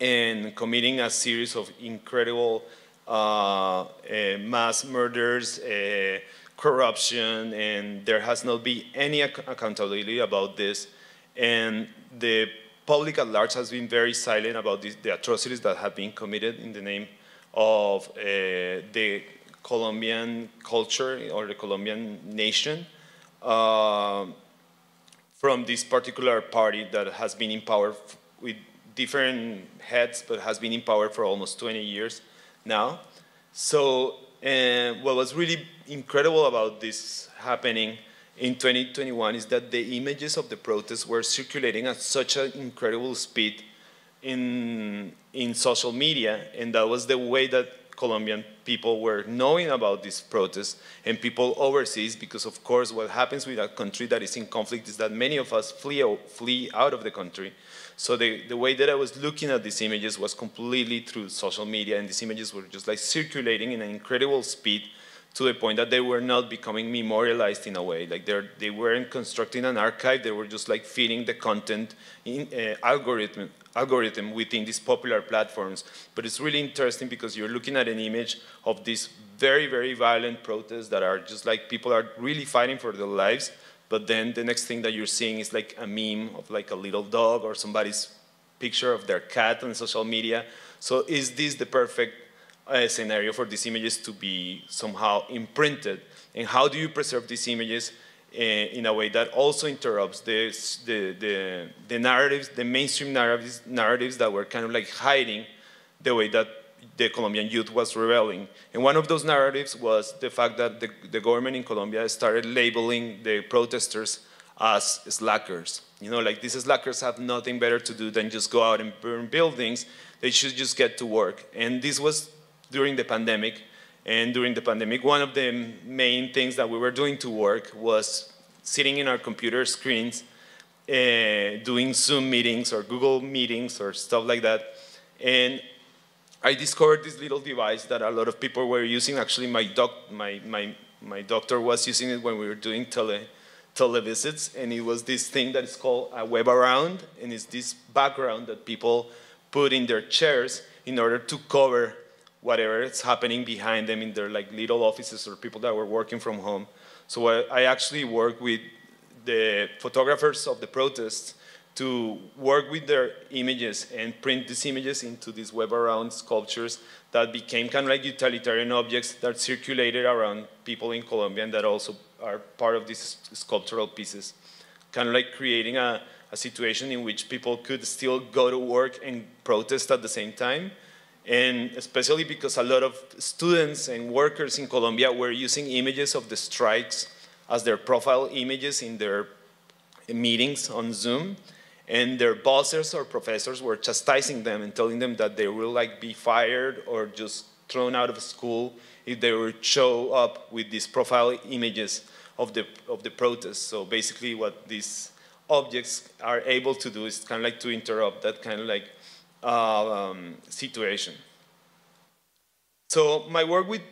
and committing a series of incredible mass murders, uh, corruption, and there has not been any ac accountability about this. And the public at large has been very silent about this, the atrocities that have been committed in the name of uh, the Colombian culture or the Colombian nation uh, from this particular party that has been in power with different heads, but has been in power for almost 20 years now. So uh, what was really incredible about this happening in 2021 is that the images of the protests were circulating at such an incredible speed in, in social media, and that was the way that Colombian people were knowing about these protests and people overseas because of course what happens with a country that is in conflict is that many of us flee, flee out of the country so the, the way that I was looking at these images was completely through social media, and these images were just like circulating in an incredible speed to the point that they were not becoming memorialized in a way. Like they weren't constructing an archive, they were just like feeding the content in uh, algorithm, algorithm within these popular platforms. But it's really interesting because you're looking at an image of these very, very violent protests that are just like people are really fighting for their lives, but then the next thing that you're seeing is like a meme of like a little dog or somebody's picture of their cat on social media. So is this the perfect uh, scenario for these images to be somehow imprinted? And how do you preserve these images uh, in a way that also interrupts the, the, the, the narratives, the mainstream narratives, narratives that were kind of like hiding the way that the Colombian youth was rebelling. And one of those narratives was the fact that the, the government in Colombia started labeling the protesters as slackers. You know, like these slackers have nothing better to do than just go out and burn buildings. They should just get to work. And this was during the pandemic. And during the pandemic, one of the main things that we were doing to work was sitting in our computer screens, uh, doing Zoom meetings or Google meetings or stuff like that. And I discovered this little device that a lot of people were using. Actually, my, doc, my, my, my doctor was using it when we were doing tele, televisits, and it was this thing that is called a Webaround, and it's this background that people put in their chairs in order to cover whatever is happening behind them in their like little offices or people that were working from home. So I, I actually work with the photographers of the protests to work with their images and print these images into these Webaround sculptures that became kind of like utilitarian objects that circulated around people in Colombia and that also are part of these sculptural pieces. Kind of like creating a, a situation in which people could still go to work and protest at the same time and especially because a lot of students and workers in Colombia were using images of the strikes as their profile images in their meetings on Zoom, and their bosses or professors were chastising them and telling them that they will like be fired or just thrown out of school if they would show up with these profile images of the of the protests. So basically, what these objects are able to do is kind of like to interrupt that kind of like uh, um, situation. So my work with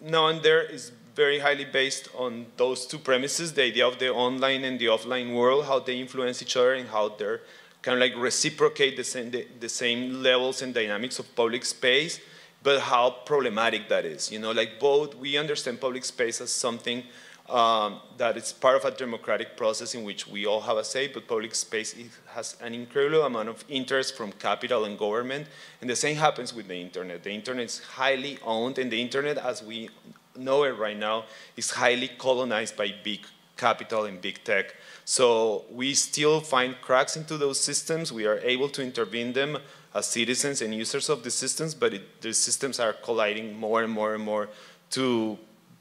Now and There is very highly based on those two premises, the idea of the online and the offline world, how they influence each other and how they're kind of like reciprocate the same, the, the same levels and dynamics of public space, but how problematic that is. You know, like both, we understand public space as something um, that it's part of a democratic process in which we all have a say, but public space has an incredible amount of interest from capital and government. And the same happens with the internet. The internet is highly owned, and the internet, as we know it right now, is highly colonized by big capital and big tech. So we still find cracks into those systems. We are able to intervene them as citizens and users of the systems, but it, the systems are colliding more and more and more to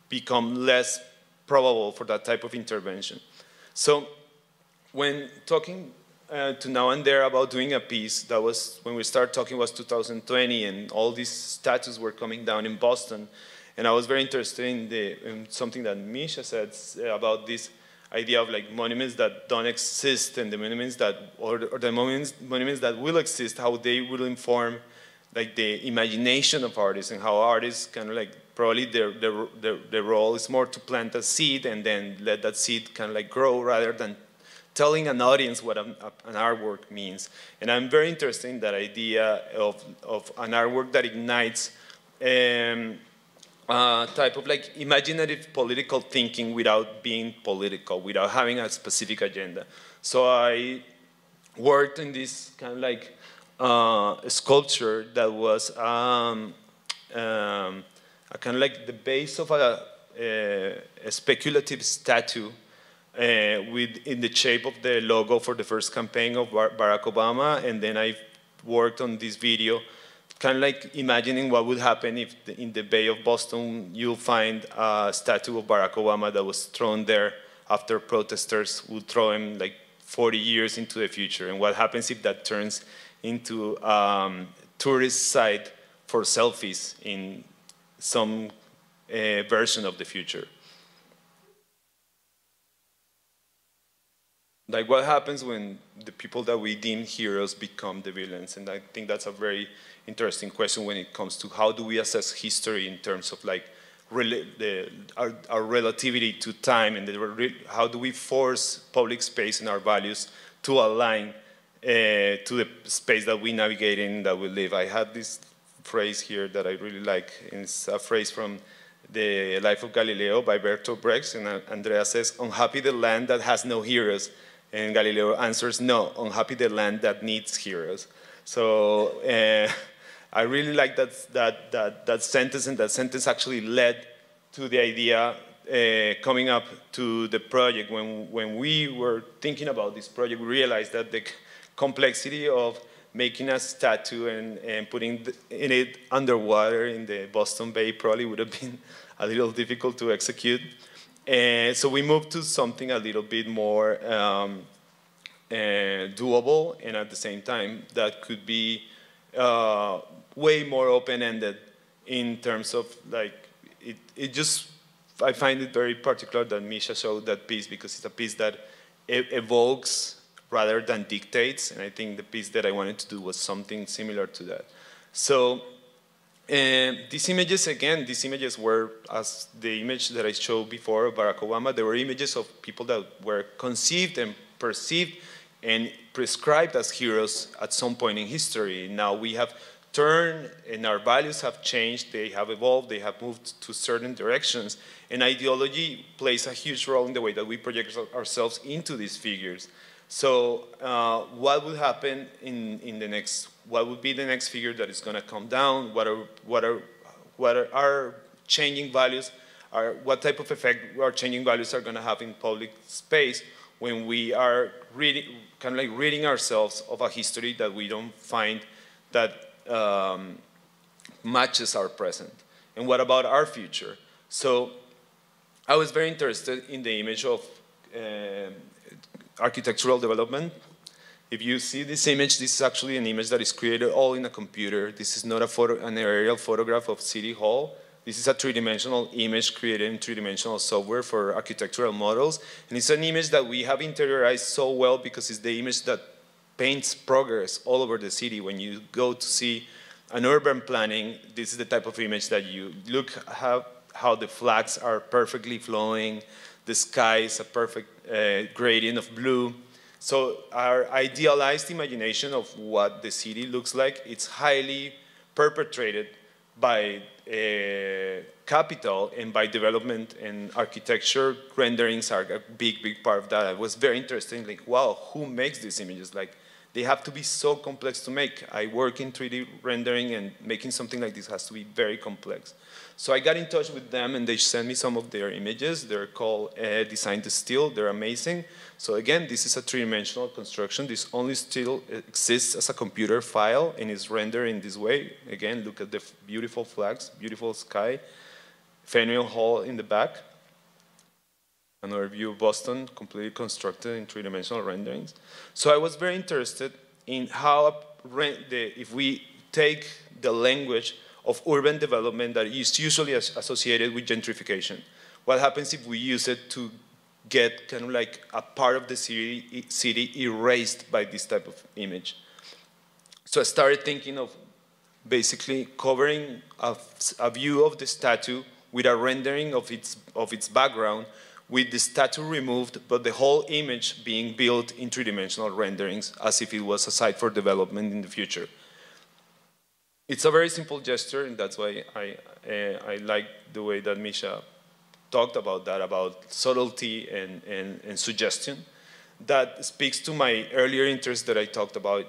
become less probable for that type of intervention. So when talking uh, to now and there about doing a piece, that was when we started talking was 2020 and all these statues were coming down in Boston. And I was very interested in, the, in something that Mischa said about this idea of like monuments that don't exist and the monuments that, or, or the monuments, monuments that will exist, how they will inform like the imagination of artists and how artists kind of like probably their, their, their, their, role is more to plant a seed and then let that seed kind of like grow rather than telling an audience what an, an artwork means. And I'm very interested in that idea of, of an artwork that ignites um, a type of like imaginative political thinking without being political, without having a specific agenda. So I worked in this kind of like uh, sculpture that was um, um, kind of like the base of a, a, a speculative statue uh, with in the shape of the logo for the first campaign of Bar Barack Obama, and then I worked on this video, kind of like imagining what would happen if the, in the Bay of Boston you'll find a statue of Barack Obama that was thrown there after protesters would throw him like 40 years into the future, and what happens if that turns into um, tourist site for selfies in some uh, version of the future. Like what happens when the people that we deem heroes become the villains? And I think that's a very interesting question when it comes to how do we assess history in terms of like the, our, our, relativity to time and the, how do we force public space and our values to align uh, to the space that we navigate in, that we live. I had this phrase here that I really like. It's a phrase from The Life of Galileo by Bertolt Brecht, and Andrea says, unhappy the land that has no heroes. And Galileo answers, no, unhappy the land that needs heroes. So uh, I really like that, that, that, that sentence, and that sentence actually led to the idea uh, coming up to the project. When, when we were thinking about this project, we realized that the complexity of making a statue and, and putting in it underwater in the Boston Bay probably would have been a little difficult to execute. And so we moved to something a little bit more um, uh, doable and at the same time that could be uh, way more open-ended in terms of like, it, it just, I find it very particular that Mischa showed that piece because it's a piece that evokes rather than dictates. And I think the piece that I wanted to do was something similar to that. So and these images, again, these images were, as the image that I showed before of Barack Obama, they were images of people that were conceived and perceived and prescribed as heroes at some point in history. Now we have turned and our values have changed, they have evolved, they have moved to certain directions, and ideology plays a huge role in the way that we project ourselves into these figures. So uh, what will happen in, in the next, what would be the next figure that is going to come down? What are, what are, what are our changing values? Are, what type of effect our changing values are going to have in public space when we are reading, kind of like reading ourselves of a history that we don't find that um, matches our present? And what about our future? So I was very interested in the image of uh, architectural development. If you see this image, this is actually an image that is created all in a computer. This is not a photo, an aerial photograph of City Hall. This is a three-dimensional image created in three-dimensional software for architectural models. And it's an image that we have interiorized so well because it's the image that paints progress all over the city. When you go to see an urban planning, this is the type of image that you look how, how the flags are perfectly flowing, the sky is a perfect uh, gradient of blue. So our idealized imagination of what the city looks like, it's highly perpetrated by uh, capital and by development and architecture. Renderings are a big, big part of that. I was very interested in like, wow, who makes these images? Like, they have to be so complex to make. I work in 3D rendering and making something like this has to be very complex. So I got in touch with them and they sent me some of their images. They're called uh, Design to Steel. They're amazing. So again, this is a three-dimensional construction. This only still exists as a computer file and is rendered in this way. Again, look at the beautiful flags, beautiful sky. Faneuil Hall in the back. Another view of Boston, completely constructed in three-dimensional renderings. So I was very interested in how, if we take the language of urban development that is usually associated with gentrification. What happens if we use it to get kind of like a part of the city, city erased by this type of image? So I started thinking of basically covering a, a view of the statue with a rendering of its, of its background with the statue removed, but the whole image being built in three-dimensional renderings as if it was a site for development in the future. It's a very simple gesture, and that's why I, uh, I like the way that Mischa talked about that, about subtlety and, and, and suggestion. That speaks to my earlier interest that I talked about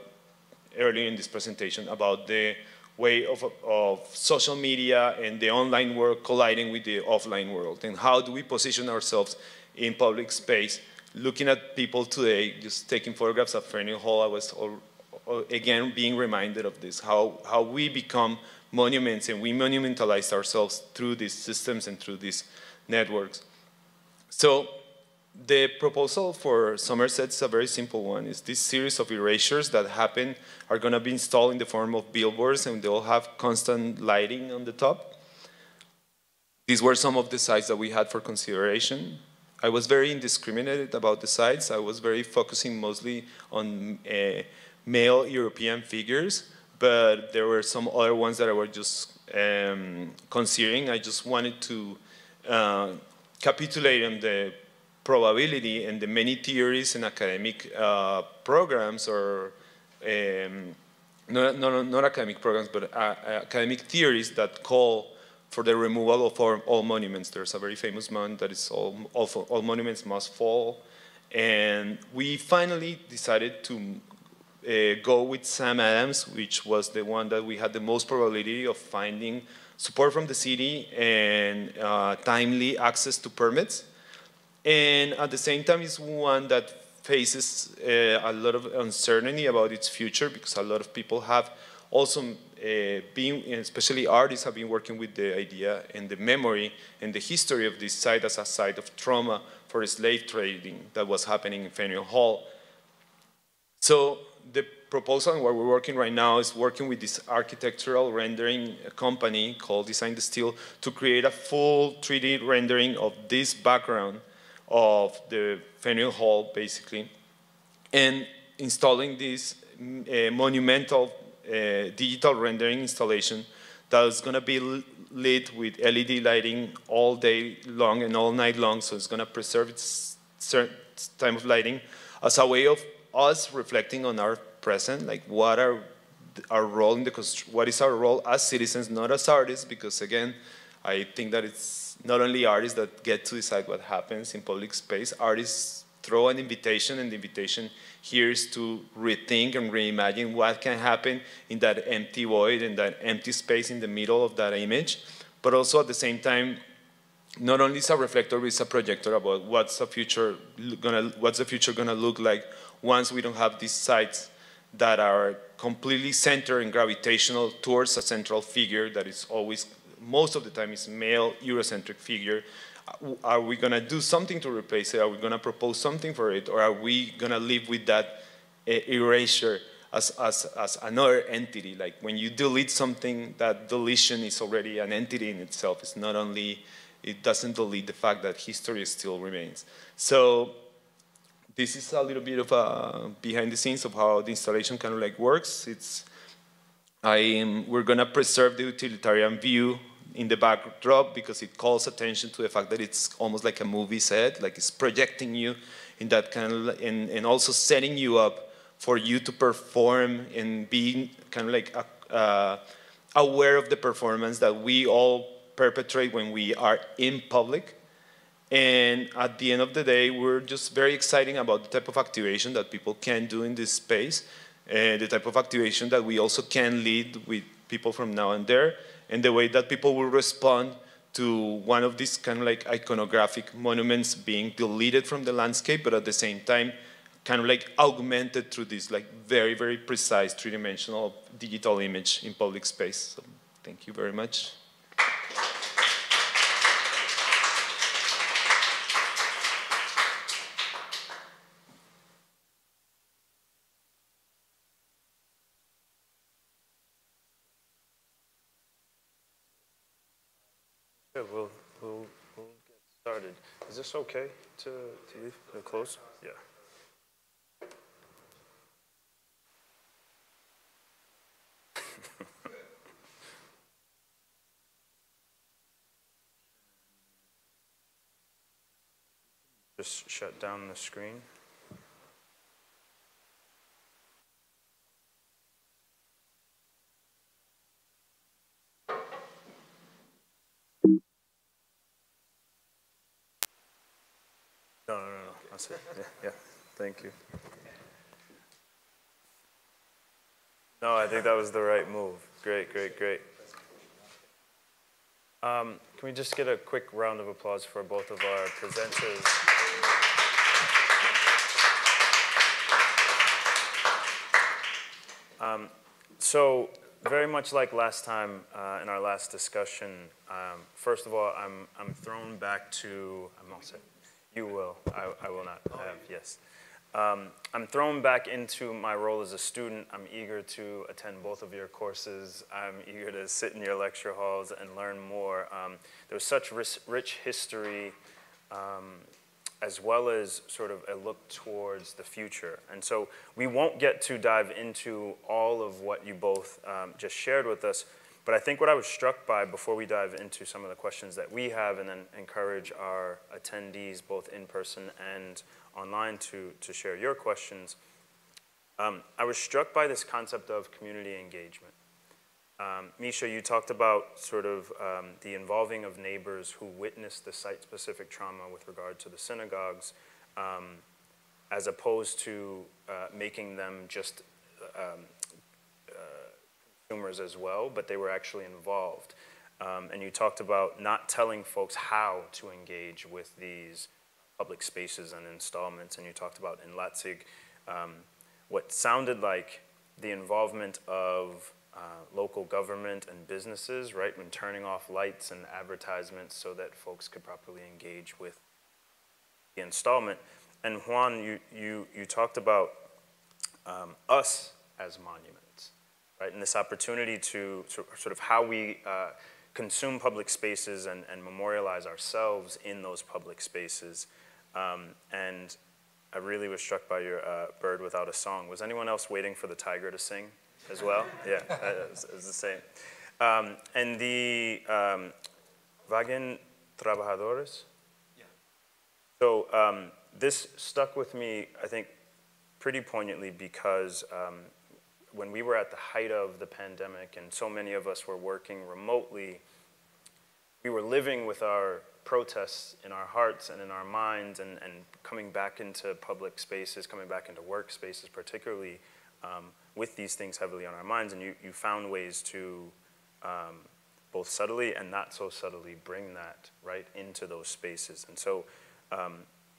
earlier in this presentation about the way of, of social media and the online world colliding with the offline world and how do we position ourselves in public space looking at people today just taking photographs of Faneuil Hall I was all, again being reminded of this, how, how we become monuments and we monumentalize ourselves through these systems and through these networks. So the proposal for Somerset is a very simple one. It's this series of erasures that happen are going to be installed in the form of billboards and they'll have constant lighting on the top. These were some of the sites that we had for consideration. I was very indiscriminate about the sites. I was very focusing mostly on uh, male European figures, but there were some other ones that I was just um, considering. I just wanted to uh, capitulate on the probability and the many theories and academic uh, programs or um, not, not, not, academic programs, but uh, academic theories that call for the removal of all, all, monuments. There's a very famous one that is all, all, all monuments must fall. And we finally decided to uh, go with Sam Adams, which was the one that we had the most probability of finding support from the city and uh, timely access to permits. And at the same time, it's one that faces uh, a lot of uncertainty about its future because a lot of people have also uh, been, especially artists, have been working with the idea and the memory and the history of this site as a site of trauma for slave trading that was happening in Faneuil Hall. So the proposal and what we're working right now is working with this architectural rendering company called Design the Steel to create a full 3D rendering of this background of the Faneuil Hall, basically, and installing this uh, monumental uh, digital rendering installation that is going to be lit with LED lighting all day long and all night long, so it's going to preserve its time of lighting as a way of us reflecting on our present, like what are our role in the what is our role as citizens, not as artists, because again, I think that it's not only artists that get to decide what happens in public space. Artists throw an invitation, and the invitation here is to rethink and reimagine what can happen in that empty void, in that empty space in the middle of that image, but also at the same time, not only is a reflector, but it's a projector about what's the future gonna, what's the future gonna look like once we don't have these sites that are completely centered and gravitational towards a central figure that is always, most of the time, is male Eurocentric figure. Are we going to do something to replace it? Are we going to propose something for it? Or are we going to live with that uh, erasure as, as, as another entity? Like when you delete something, that deletion is already an entity in itself. It's not only, it doesn't delete the fact that history still remains. So this is a little bit of a behind the scenes of how the installation kind of like works. It's, I am, we're gonna preserve the utilitarian view in the backdrop because it calls attention to the fact that it's almost like a movie set, like it's projecting you in that kind of, and, and also setting you up for you to perform and being kind of like a, uh, aware of the performance that we all perpetrate when we are in public. And at the end of the day, we're just very excited about the type of activation that people can do in this space, and the type of activation that we also can lead with people from now and there, and the way that people will respond to one of these kind of like iconographic monuments being deleted from the landscape, but at the same time, kind of like augmented through this like very, very precise three-dimensional digital image in public space. So thank you very much. Is this okay to, to leave, to close? Yeah. Just shut down the screen. No, That's it. Yeah, yeah. Thank you. No, I think that was the right move. Great, great, great. Um, can we just get a quick round of applause for both of our presenters? Um, so, very much like last time uh, in our last discussion, um, first of all, I'm, I'm thrown back to, I'm all set. You will. I, I will not have, yes. Um, I'm thrown back into my role as a student. I'm eager to attend both of your courses. I'm eager to sit in your lecture halls and learn more. Um, there's such rich, rich history um, as well as sort of a look towards the future. And so we won't get to dive into all of what you both um, just shared with us, but I think what I was struck by before we dive into some of the questions that we have and then encourage our attendees both in person and online to, to share your questions, um, I was struck by this concept of community engagement. Um, Mischa, you talked about sort of um, the involving of neighbors who witnessed the site-specific trauma with regard to the synagogues, um, as opposed to uh, making them just um, consumers as well, but they were actually involved. Um, and you talked about not telling folks how to engage with these public spaces and installments, and you talked about in Leipzig um, what sounded like the involvement of uh, local government and businesses, right, when turning off lights and advertisements so that folks could properly engage with the installment. And Juan, you, you, you talked about um, us as monuments, right, and this opportunity to sort of how we uh, consume public spaces and, and memorialize ourselves in those public spaces. Um, and I really was struck by your uh, Bird Without a Song. Was anyone else waiting for the tiger to sing? as well? Yeah, it's, it's the same. Um, and the um, Vagen Trabajadores? Yeah. So um, this stuck with me, I think, pretty poignantly because um, when we were at the height of the pandemic and so many of us were working remotely, we were living with our protests in our hearts and in our minds and, and coming back into public spaces, coming back into workspaces particularly, um, with these things heavily on our minds, and you, you found ways to um, both subtly and not so subtly bring that right into those spaces. And so um,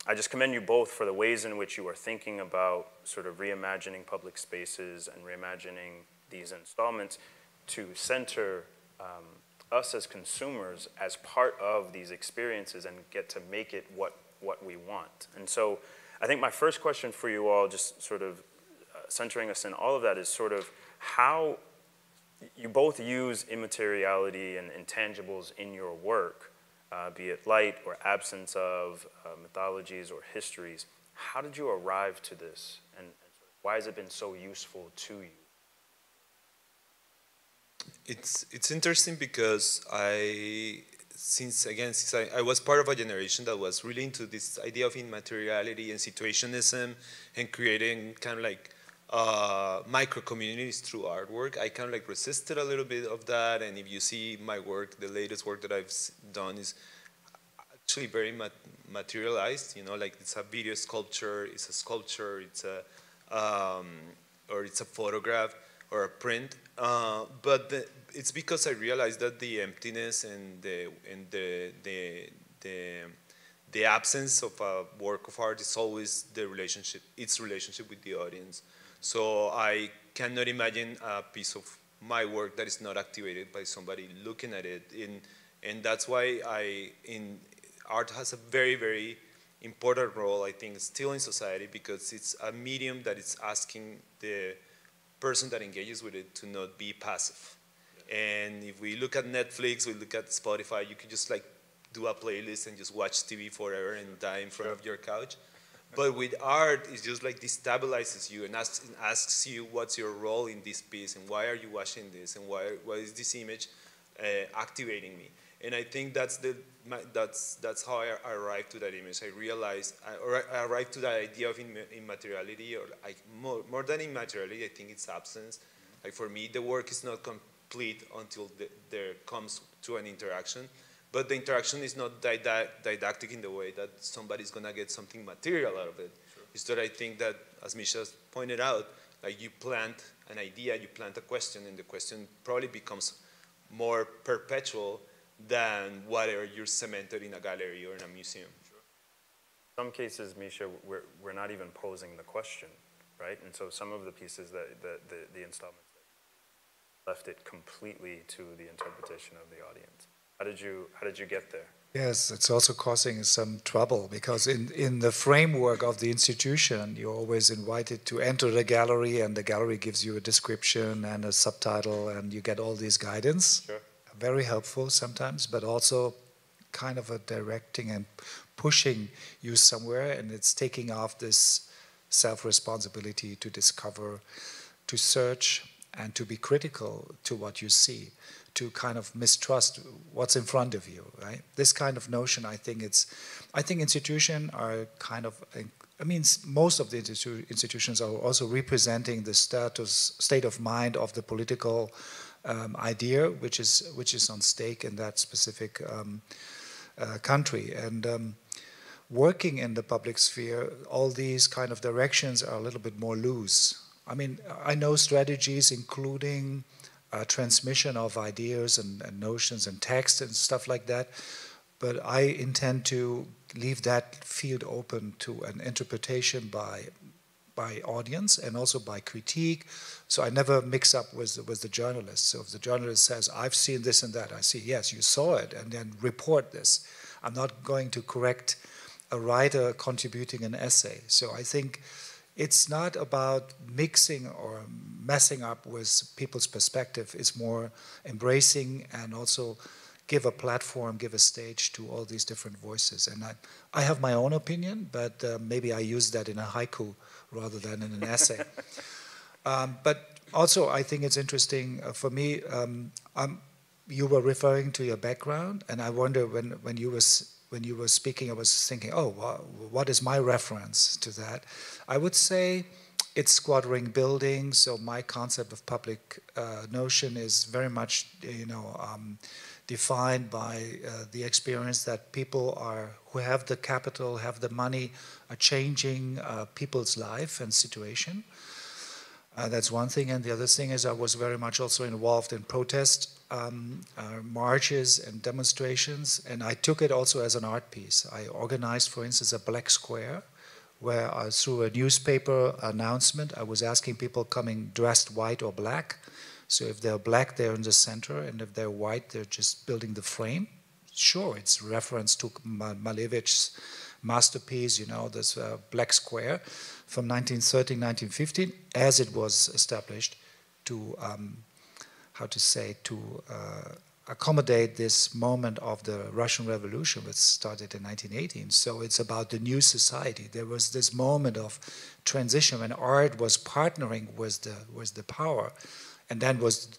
I just commend you both for the ways in which you are thinking about sort of reimagining public spaces and reimagining these installments to center um, us as consumers as part of these experiences and get to make it what, what we want. And so I think my first question for you all, just sort of centering us in all of that is sort of how you both use immateriality and intangibles in your work, uh, be it light or absence of uh, mythologies or histories. How did you arrive to this, and, why has it been so useful to you? It's it's interesting because I since again since I, I, was part of a generation that was really into this idea of immateriality and situationism and creating kind of like uh, micro communities through artwork. I kind of like resisted a little bit of that, and if you see my work, the latest work that I've done is actually very mat materialized. You know, like it's a video sculpture, it's a sculpture, it's a um, or it's a photograph or a print. Uh, but the, it's because I realized that the emptiness and the and the the the the absence of a work of art is always the relationship, its relationship with the audience. So I cannot imagine a piece of my work that is not activated by somebody looking at it. In, and that's why I, in, art has a very, very important role, I think, still in society because it's a medium that is asking the person that engages with it to not be passive. And if we look at Netflix, we look at Spotify, you can just like do a playlist and just watch TV forever and die in front sure. of your couch. But with art, it just like destabilizes you and asks, and asks, you what's your role in this piece and why are you watching this and why, why is this image uh, activating me? And I think that's, the, my, that's, that's how I, arrived to that image. I realized, I, or I arrived to that idea of immateriality, or more, more than immateriality, I think it's absence. Like for me, the work is not complete until the, there comes to an interaction. But the interaction is not didactic in the way that somebody's gonna get something material out of it. Sure. It's that I think that, as Mischa pointed out, like you plant an idea, you plant a question, and the question probably becomes more perpetual than whatever you're cemented in a gallery or in a museum. Sure. Some cases, Mischa, we're, we're not even posing the question, right? And so some of the pieces that the, the, the installments left it completely to the interpretation of the audience. How did you how did you get there? Yes, it's also causing some trouble because in, in the framework of the institution, you're always invited to enter the gallery, and the gallery gives you a description and a subtitle, and you get all these guidance. Sure. Very helpful sometimes, but also kind of a directing and pushing you somewhere, and it's taking off this self responsibility to discover, to search, and to be critical to what you see to kind of mistrust what's in front of you, right? This kind of notion, I think it's, I think institutions are kind of, I mean, most of the institu institutions are also representing the status, state of mind of the political um, idea, which is which is on stake in that specific um, uh, country, and. Um, working in the public sphere, all these kind of directions are a little bit more loose. I mean, I know strategies including uh, transmission of ideas and, and, notions and text and stuff like that. but I intend to leave that field open to an interpretation by by audience and also by critique. So I never mix up with with the journalist. So if the journalist says I've seen this and that, I see yes you saw it, and then report this. I'm not going to correct a writer contributing an essay. So I think it's not about mixing or messing up with people's perspective. It's more embracing and also give a platform, give a stage to all these different voices. And I, I have my own opinion, but uh, maybe I use that in a haiku rather than in an essay. Um, but also, I think it's interesting uh, for me. Um, you were referring to your background, and I wonder when, when you was when you were speaking, I was thinking, oh, what is my reference to that? I would say it's squad buildings. So my concept of public uh, notion is very much, you know, um, defined by uh, the experience that people are who have the capital, have the money, are changing uh, people's life and situation. Uh, that's one thing. And the other thing is I was very much also involved in protest um, uh, marches and demonstrations, and I took it also as an art piece. I organized, for instance, a black square where I, through a newspaper announcement, I was asking people coming dressed white or black. So if they're black, they're in the center, and if they're white, they're just building the frame. Sure, it's reference to Malevich's masterpiece, you know, this uh, black square from 1913, 1915, as it was established to um, how to say, to uh, accommodate this moment of the Russian Revolution, which started in 1918. So it's about the new society. There was this moment of transition when art was partnering with the with the power, and then was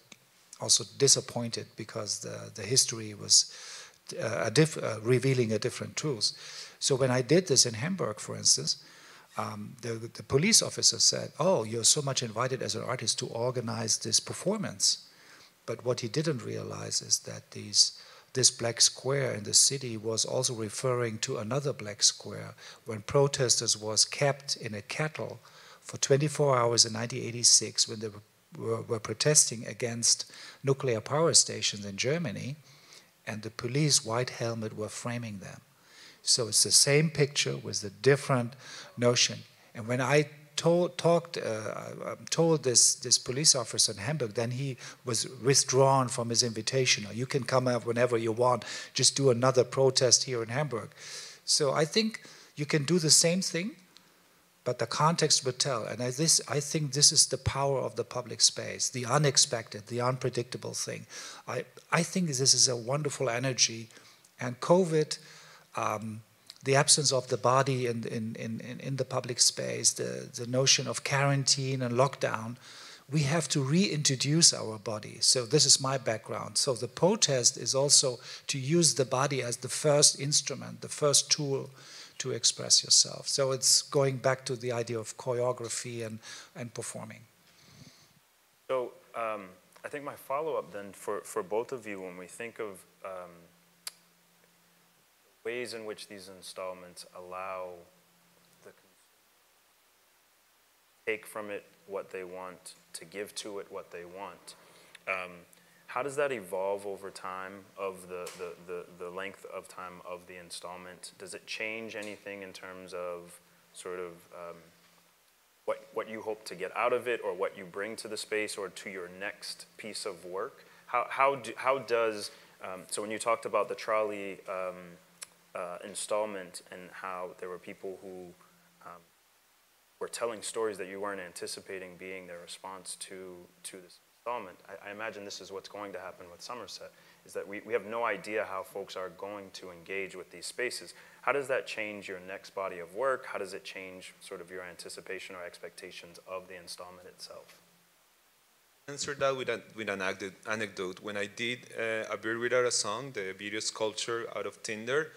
also disappointed because the the history was uh, a uh, revealing a different truth. So when I did this in Hamburg, for instance. Um, the, the police officer said, Oh, you're so much invited as an artist to organize this performance. But what he didn't realize is that these, this black square in the city was also referring to another black square when protesters was kept in a kettle for 24 hours in 1986 when they were, were protesting against nuclear power stations in Germany, and the police white helmet were framing them. So it's the same picture with a different notion. And when I told, talked, uh, told this, this police officer in Hamburg, then he was withdrawn from his invitation. Or you can come up whenever you want, just do another protest here in Hamburg. So I think you can do the same thing, but the context would tell. And I, this, I think this is the power of the public space, the unexpected, the unpredictable thing. I, I think this is a wonderful energy. And COVID, um, the absence of the body in, in, in, in the public space, the, the notion of quarantine and lockdown, we have to reintroduce our body. So this is my background. So the protest is also to use the body as the first instrument, the first tool to express yourself. So it's going back to the idea of choreography and, and performing. So um, I think my follow-up then for, for both of you, when we think of um, ways in which these installments allow the take from it what they want, to give to it what they want. Um, how does that evolve over time of the, the, the, the, length of time of the installment? Does it change anything in terms of sort of um, what, what you hope to get out of it or what you bring to the space or to your next piece of work? How, how, do, how does, um, so when you talked about the trolley um, uh, installment and how there were people who um, were telling stories that you weren't anticipating being their response to, to this installment. I, I, imagine this is what's going to happen with Somerset, is that we, we have no idea how folks are going to engage with these spaces. How does that change your next body of work? How does it change sort of your anticipation or expectations of the installment itself? answer that with an, with an anecdote. When I did uh, A Bird Without a Song, the video sculpture out of Tinder,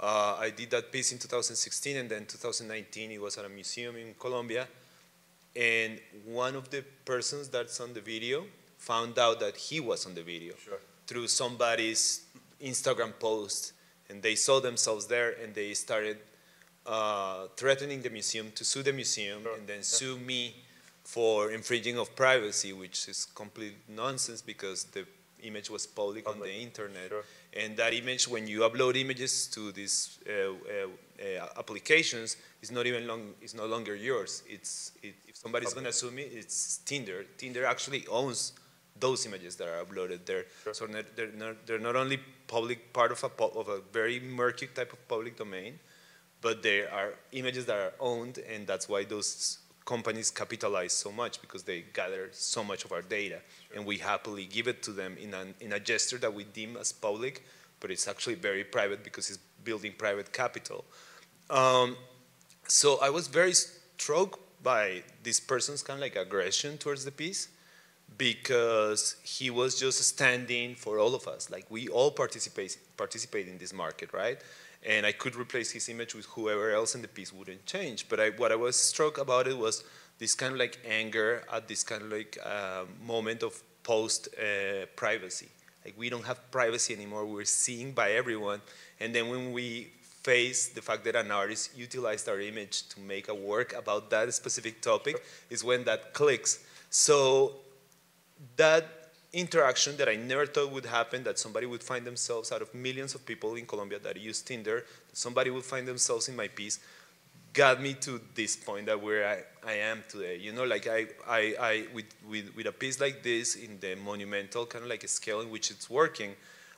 uh, I did that piece in 2016, and then 2019 it was at a museum in Colombia. And one of the persons that's on the video found out that he was on the video sure. through somebody's Instagram post, and they saw themselves there, and they started uh, threatening the museum to sue the museum, sure. and then yeah. sue me for infringing of privacy, which is complete nonsense because the image was public, on the internet. Sure. And that image, when you upload images to these uh, uh, uh, applications, is not even long. It's no longer yours. It's it, if somebody's going to sue me, it's Tinder. Tinder actually owns those images that are uploaded there. Sure. So they're, they're, not, they're not only public part of a of a very murky type of public domain, but they are images that are owned, and that's why those companies capitalize so much because they gather so much of our data, and we happily give it to them in, an, in a gesture that we deem as public, but it's actually very private because it's building private capital. Um, so I was very struck by this person's kind of like aggression towards the piece because he was just standing for all of us. Like we all participate participate in this market, right? And I could replace his image with whoever else in the piece wouldn't change. But I, what I was struck about it was this kind of like anger at this kind of like uh, moment of post uh, privacy. Like we don't have privacy anymore. We're seen by everyone. And then when we face the fact that an artist utilized our image to make a work about that specific topic is when that clicks. So that interaction that I never thought would happen, that somebody would find themselves out of millions of people in Colombia that use Tinder, that somebody would find themselves in my piece, got me to this point that where I, I am today. You know, like I, I, I with, with, with a piece like this in the monumental kind of like a scale in which it's working,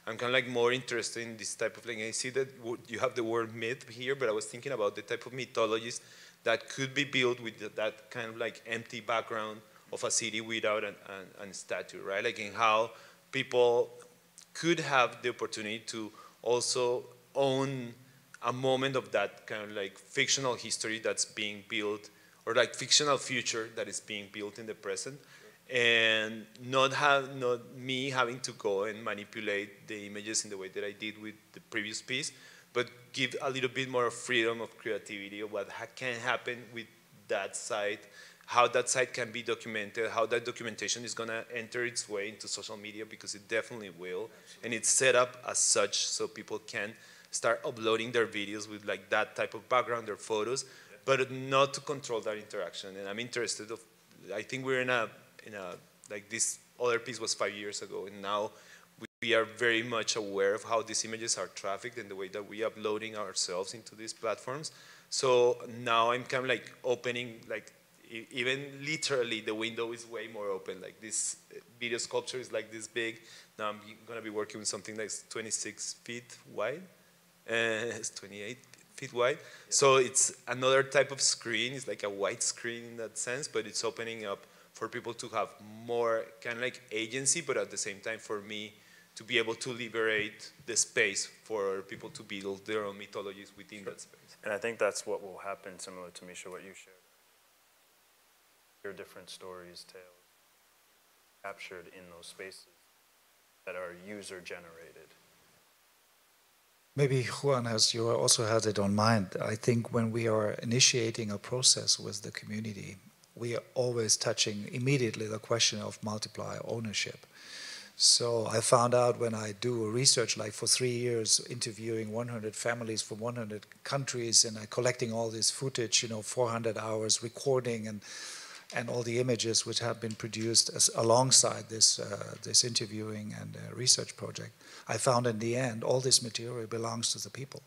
I'm kind of like more interested in this type of thing. I see that you have the word myth here, but I was thinking about the type of mythologies that could be built with that kind of like empty background of a city without an, an, an statue, right? Like in how people could have the opportunity to also own a moment of that kind of like fictional history that's being built or like fictional future that is being built in the present and not have not me having to go and manipulate the images in the way that I did with the previous piece, but give a little bit more freedom of creativity of what ha can happen with that site, how that site can be documented, how that documentation is going to enter its way into social media because it definitely will, and it's set up as such so people can start uploading their videos with like that type of background, their photos, but not to control that interaction. And I'm interested of, I think we're in a in a like this other piece was five years ago, and now we, are very much aware of how these images are trafficked and the way that we are uploading ourselves into these platforms. So now I'm kind of like opening like even literally the window is way more open. Like this video sculpture is like this big. Now I'm gonna be working with something that's 26 feet wide. Uh, it's 28 feet wide. So it's another type of screen. It's like a white screen in that sense, but it's opening up for people to have more kind of like agency, but at the same time for me to be able to liberate the space for people to build their own mythologies within that space. And I think that's what will happen, similar to Mischa, what you shared. Your different stories, tales, captured in those spaces that are user generated. Maybe Juan, as you also had it on mind, I think when we are initiating a process with the community, we are always touching immediately the question of multiplier ownership. So I found out when I do a research, like for three years, interviewing 100 families from 100 countries, and I collecting all this footage, you know, 400 hours recording and and all the images which have been produced as, alongside this uh, this interviewing and uh, research project. I found in the end all this material belongs to the people.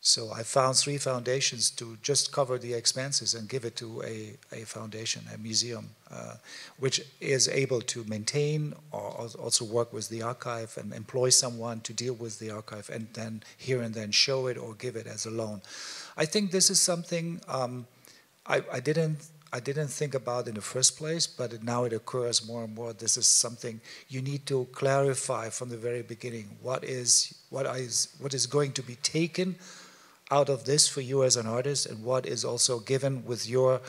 So I found three foundations to just cover the expenses and give it to a, a foundation, a museum, uh, which is able to maintain or also work with the archive and employ someone to deal with the archive and then here and then show it or give it as a loan. I think this is something um, I, I didn't I didn't think about in the first place, but now it occurs more and more. This is something you need to clarify from the very beginning. What is what is what is going to be taken out of this for you as an artist, and what is also given with your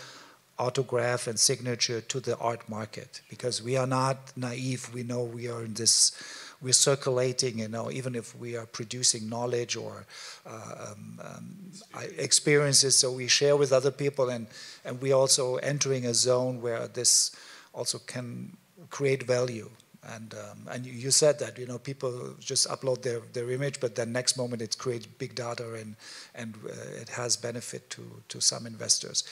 autograph and signature to the art market? Because we are not naive. We know we are in this we're circulating, you know, even if we are producing knowledge or uh, um, um, experiences, so we share with other people, and and we also entering a zone where this also can create value. And um, and you said that you know people just upload their, their image, but then next moment it creates big data and and uh, it has benefit to to some investors.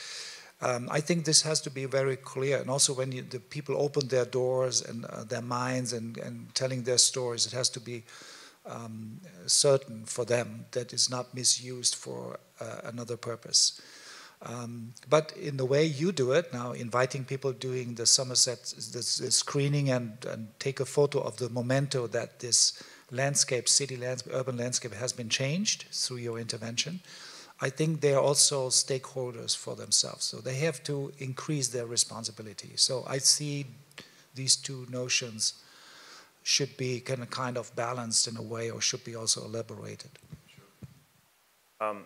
Um, I think this has to be very clear, and also when you, the people open their doors and uh, their minds and, and telling their stories, it has to be um, certain for them that it's not misused for uh, another purpose. Um, but in the way you do it now, inviting people doing the Somerset the, the screening and, and, take a photo of the memento that this landscape, city landscape, urban landscape has been changed through your intervention. I think they are also stakeholders for themselves, so they have to increase their responsibility. So I see these two notions should be kind of, kind of balanced in a way, or should be also elaborated. Um,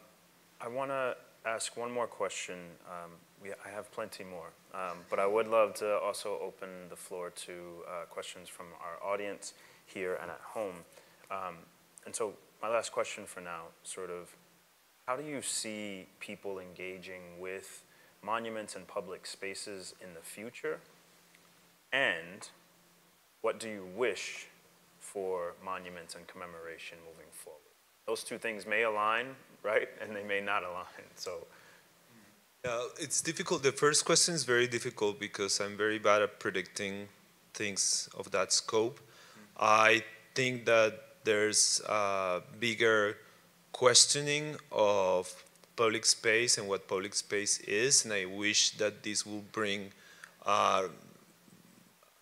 I want to ask one more question. Um, we, I have plenty more, um, but I would love to also open the floor to uh, questions from our audience here and at home. Um, and so my last question for now, sort of, how do you see people engaging with monuments and public spaces in the future? And what do you wish for monuments and commemoration moving forward? Those two things may align, right? And they may not align. So. Yeah, it's difficult. The first question is very difficult because I'm very bad at predicting things of that scope. Mm-hmm. I think that there's a bigger questioning of public space and what public space is, and I wish that this will bring uh,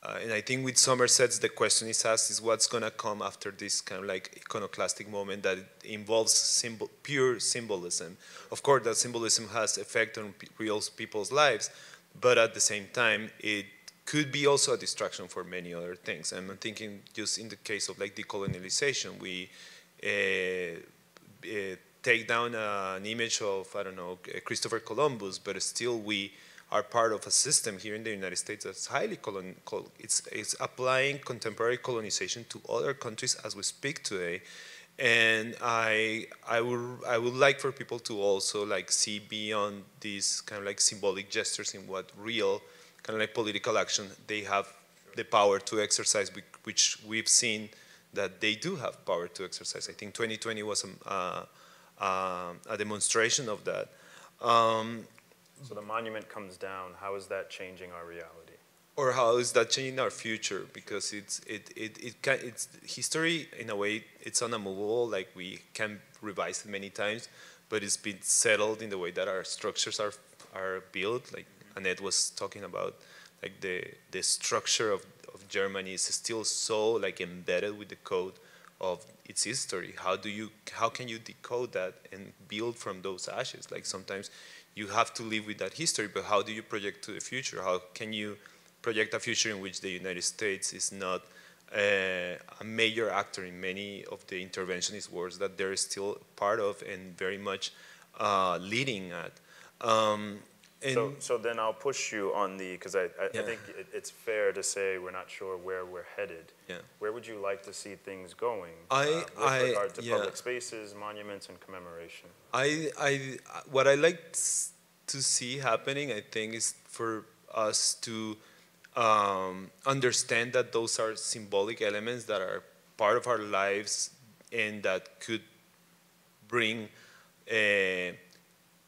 uh, and I think with Somerset's the question is asked is what's going to come after this kind of like iconoclastic moment that involves symbol, pure symbolism. Of course, that symbolism has effect on real people's lives, but at the same time, it could be also a distraction for many other things. I'm thinking just in the case of like decolonization, we uh, take down uh, an image of, I don't know, Christopher Columbus, but still we are part of a system here in the United States that's highly colon, it's, it's applying contemporary colonization to other countries as we speak today. And I, I, would, I would like for people to also like see beyond these kind of like symbolic gestures in what real kind of like political action they have the power to exercise, which we've seen that they do have power to exercise. I think 2020 was a, uh, uh, a demonstration of that. Um, so the monument comes down. How is that changing our reality? Or how is that changing our future? Because it's it it it can, it's history in a way. It's unmovable. Like we can revise it many times, but it's been settled in the way that our structures are are built. Like Annette was talking about, like the the structure of of Germany is still so like embedded with the code of its history. How do you how can you decode that and build from those ashes? Like sometimes you have to live with that history, but how do you project to the future? How can you project a future in which the United States is not uh, a major actor in many of the interventionist wars that they're still part of and very much uh, leading at? Um, so, so then I'll push you on the, because I, I, yeah. I, think it, it's fair to say we're not sure where we're headed. Yeah. Where would you like to see things going I, uh, with I, regard to yeah. public spaces, monuments, and commemoration? I, I, what I like to see happening, I think, is for us to um, understand that those are symbolic elements that are part of our lives and that could bring uh,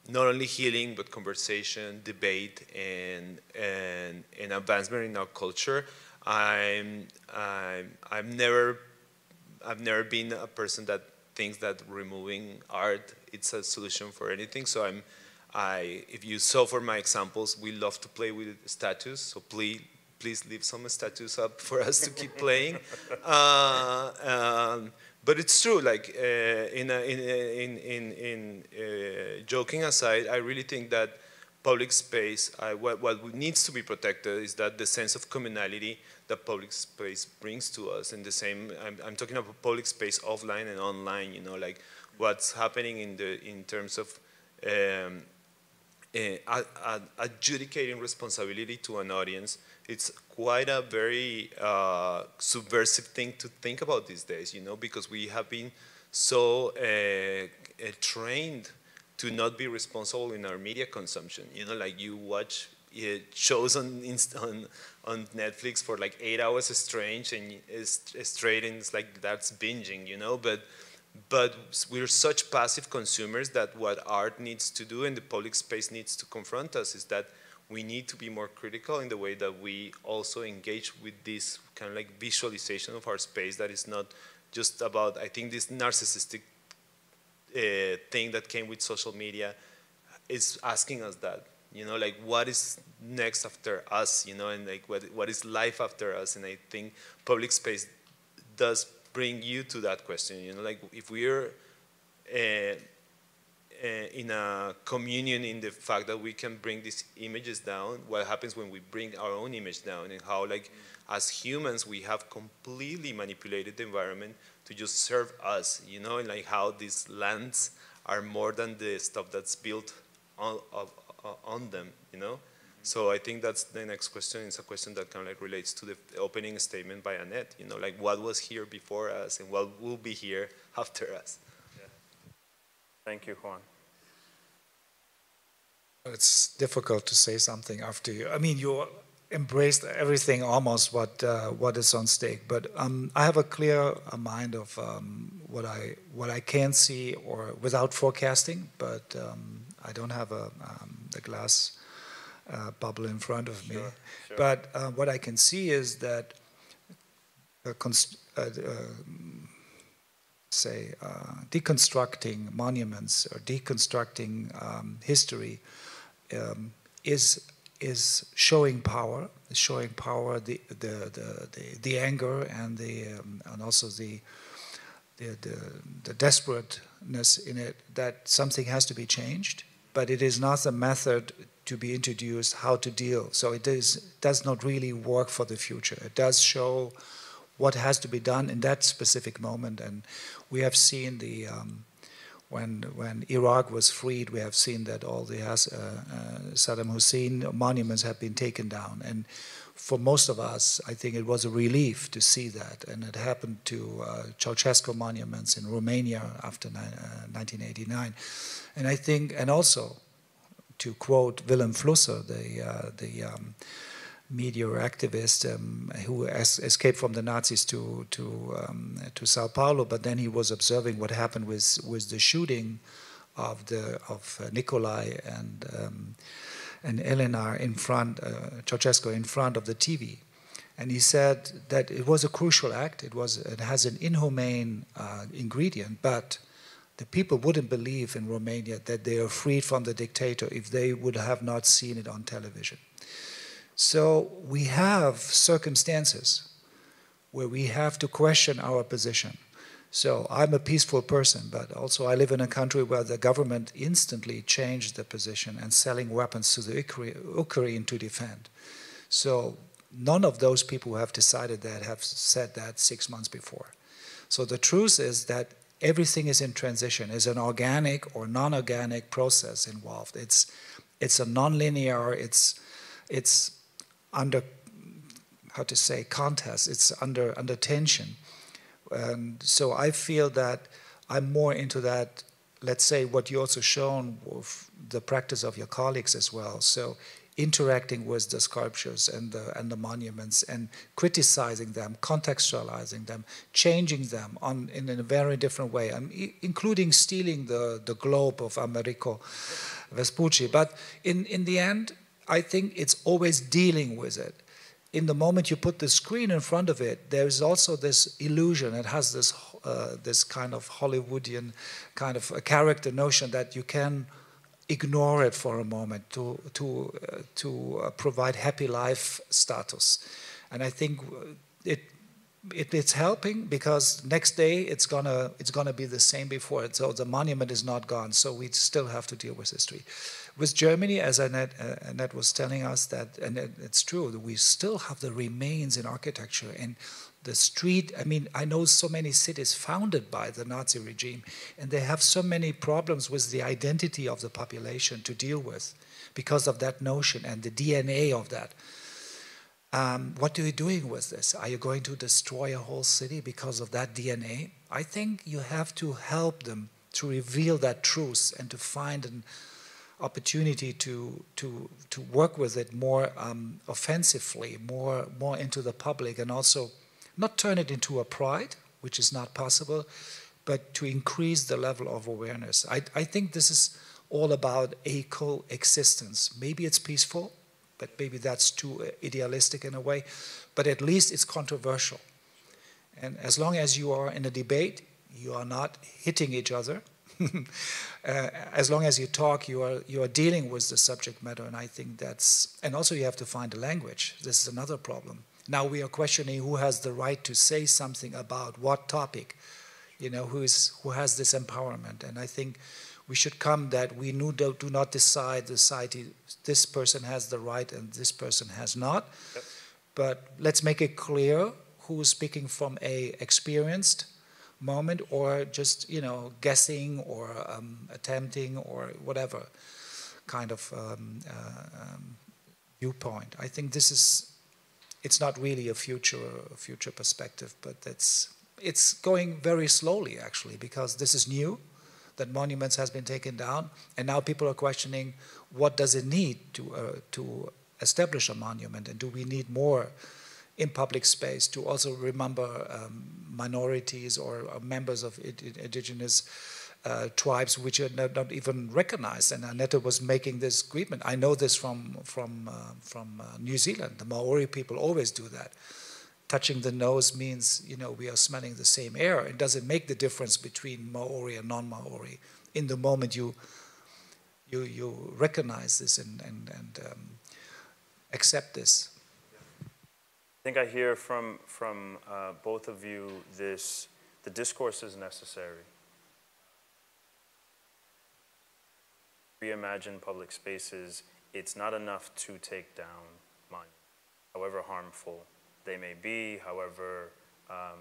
not only healing but conversation, debate, and and, and advancement in our culture. I'm I'm I've never I've never been a person that thinks that removing art it's a solution for anything. So I'm I if you saw for my examples, we love to play with statues. So please please leave some statues up for us to keep playing. Uh, um, but it's true. Like uh, in, a, in, in in in uh, joking aside, I really think that public space, I, what, what needs to be protected is that the sense of communality that public space brings to us. And the same, I'm, I'm talking about public space offline and online. You know, like what's happening in the in terms of um, uh, adjudicating responsibility to an audience it's quite a very uh, subversive thing to think about these days, you know, because we have been so uh, uh, trained to not be responsible in our media consumption. You know, like you watch uh, shows on, on, on Netflix for like eight hours strange and straight and it's like that's binging, you know, but but we're such passive consumers that what art needs to do and the public space needs to confront us is that we need to be more critical in the way that we also engage with this kind of like visualization of our space that is not just about, I think this narcissistic uh, thing that came with social media is asking us that, you know, like what is next after us, you know, and like what, what is life after us? And I think public space does bring you to that question, you know, like if we're uh, Uh, in a communion in the fact that we can bring these images down, what happens when we bring our own image down and how like as humans we have completely manipulated the environment to just serve us, you know, and like how these lands are more than the stuff that's built on, of, uh, on them, you know? So I think that's the next question. It's a question that kind of like relates to the opening statement by Annette. You know, like what was here before us and what will be here after us. Yeah. Thank you, Juan. It's difficult to say something after you. I mean, you embraced everything almost what uh, what is on stake. But um, I have a clear uh, mind of um, what I what I can see or without forecasting. But um, I don't have a um, the glass uh, bubble in front of me. Sure, sure. But uh, what I can see is that. Uh, uh, say deconstructing monuments or deconstructing um, history um, is is showing power, is showing power, the the the, the, the anger and the um, and also the, the the the desperateness in it that something has to be changed, but it is not the method to be introduced how to deal. So it is does not really work for the future. It does show what has to be done in that specific moment, and we have seen the. Um, when when Iraq was freed, we have seen that all the uh, uh, Saddam Hussein monuments have been taken down, and for most of us, I think it was a relief to see that, and it happened to uh, Ceausescu monuments in Romania after uh, 1989, and I think, and also to quote Vilém Flusser, the uh, the um, media activist um, who es escaped from the Nazis to to um, to Sao Paulo, but then he was observing what happened with with the shooting of the of uh, Nikolai and um, and Eleanor in front, uh, Ceausescu in front of the TV, and he said that it was a crucial act. It was it has an inhumane uh, ingredient, but the people wouldn't believe in Romania that they are freed from the dictator if they would have not seen it on television. So we have circumstances where we have to question our position. So I'm a peaceful person, but also I live in a country where the government instantly changed the position and selling weapons to the Ukraine to defend. So none of those people who have decided that have said that six months before. So the truth is that everything is in transition, is an organic or non-organic process involved. It's it's a non-linear, it's it's under how to say contest. It's under under tension, and so I feel that I'm more into that. Let's say what you also shown with the practice of your colleagues as well. So interacting with the sculptures and the and the monuments and criticizing them, contextualizing them, changing them on in a very different way, I'm, including stealing the the globe of Amerigo Vespucci. But in in the end, I think it's always dealing with it. In the moment you put the screen in front of it, there's also this illusion. It has this uh, this kind of Hollywoodian kind of a character notion that you can ignore it for a moment to to uh, to uh, provide happy life status, and I think it, it. it's helping because next day it's gonna it's gonna be the same before it. So the monument is not gone. So we still have to deal with history. With Germany, as Annette, uh, Annette was telling us, that, and it's true, that we still have the remains in architecture and the street. I mean, I know so many cities founded by the Nazi regime, and they have so many problems with the identity of the population to deal with because of that notion and the DNA of that. Um, what are you doing with this? Are you going to destroy a whole city because of that DNA? I think you have to help them to reveal that truth and to find an opportunity to to to work with it more um, offensively, more more into the public, and also not turn it into a pride, which is not possible, but to increase the level of awareness. I, I think this is all about a coexistence. Maybe it's peaceful, but maybe that's too idealistic in a way, but at least it's controversial. And as long as you are in a debate, you are not hitting each other. Uh, as long as you talk, you are you are dealing with the subject matter, and I think that's. And also, you have to find a language. This is another problem. Now we are questioning who has the right to say something about what topic. You know, who is who has this empowerment, and I think we should come that we do, do not decide the society this person has the right and this person has not. Yep. But let's make it clear who is speaking from a experienced moment or just you know guessing or um, attempting or whatever kind of um, uh, um, viewpoint. I think this is it's not really a future a future perspective, but it's it's going very slowly actually because this is new that monuments has been taken down and now people are questioning what does it need to uh, to establish a monument and do we need more in public space to also remember um, minorities or, or, members of indigenous uh, tribes which are not, not, even recognized. And Annette was making this agreement. I know this from from uh, from uh, New Zealand. The Maori people always do that. Touching the nose means you know we are smelling the same air. It doesn't make the difference between Maori and non-Maori. In the moment you you you recognize this and and and um, accept this. I think I hear from, from uh, both of you this, the discourse is necessary. Reimagine public spaces, it's not enough to take down monuments, however harmful they may be, however um,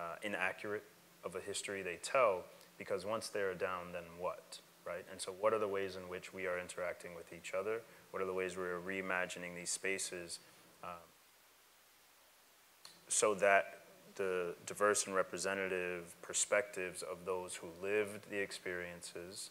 uh, inaccurate of a history they tell, because once they're down, then what, right? And so what are the ways in which we are interacting with each other? What are the ways we're reimagining these spaces? Um, so that the diverse and representative perspectives of those who lived the experiences,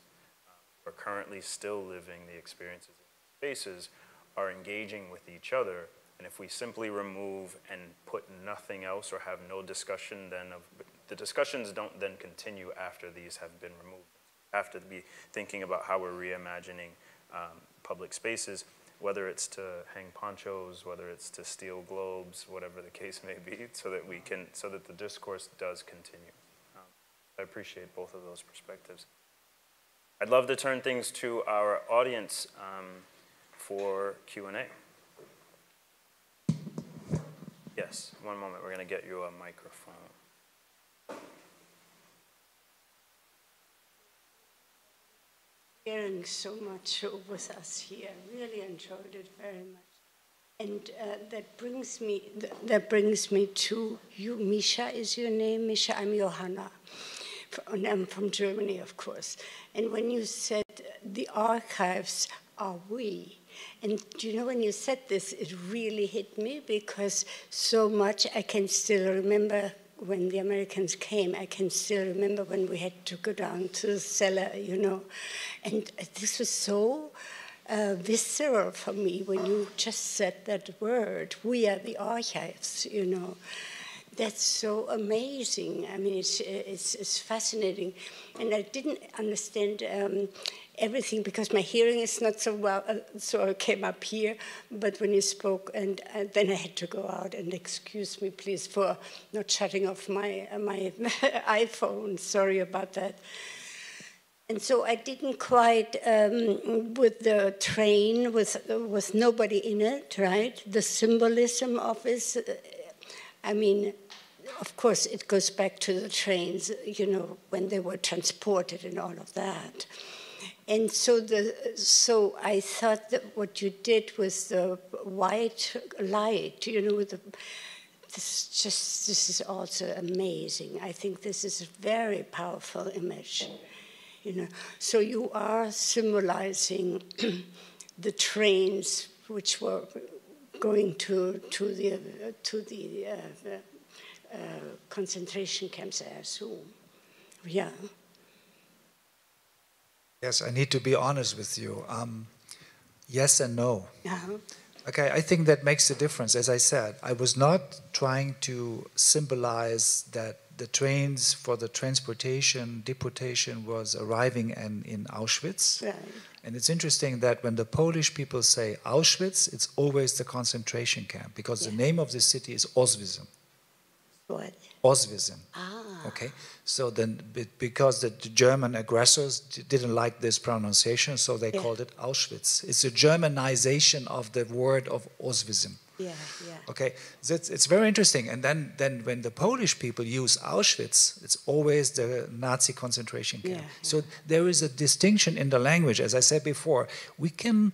are currently still living the experiences in spaces, are engaging with each other. And if we simply remove and put nothing else or have no discussion, then of, the discussions don't then continue after these have been removed. Have to be thinking about how we're reimagining um, public spaces whether it's to hang ponchos, whether it's to steal globes, whatever the case may be, so that we can, so that the discourse does continue. Um, I appreciate both of those perspectives. I'd love to turn things to our audience um, for Q&A. Yes, one moment, we're going to get you a microphone. Sharing so much with us here. Really enjoyed it very much. And uh, that brings me that brings me to you. Mischa is your name. Mischa, I'm Johanna. And I'm from Germany, of course. And when you said the archives are we, and you know, when you said this, it really hit me because so much I can still remember when the Americans came, I can still remember when we had to go down to the cellar, you know. And this was so uh, visceral for me when you just said that word. We are the archives, you know. That's so amazing. I mean, it's, it's, it's fascinating. And I didn't understand um, everything because my hearing is not so well, uh, so I came up here. But when you spoke, and uh, then I had to go out and excuse me, please, for not shutting off my uh, my iPhone. Sorry about that. And so I didn't quite um, with the train with with nobody in it, right? The symbolism of it. Uh, I mean, of course, it goes back to the trains, you know, when they were transported and all of that. And so, the, so I thought that what you did was the white light, you know, the, this just this is also amazing. I think this is a very powerful image, you know. So you are symbolizing the trains which were going to to the to the uh, uh, concentration camps, I assume. Yeah. Yes, I need to be honest with you. Um, yes and no. Uh-huh. Okay, I think that makes a difference. As I said, I was not trying to symbolize that the trains for the transportation, deportation was arriving in, in Auschwitz. Right. And it's interesting that when the Polish people say Auschwitz, it's always the concentration camp because the name of the city is Oswiecim. What? Oswiecim. Ah. Okay, so then because the German aggressors didn't like this pronunciation, so they Yeah. called it Auschwitz. It's a Germanization of the word of Oswiecim. Yeah, yeah. Okay, so it's, it's very interesting. And then, then when the Polish people use Auschwitz, it's always the Nazi concentration camp. Yeah, So there is a distinction in the language. As I said before, we can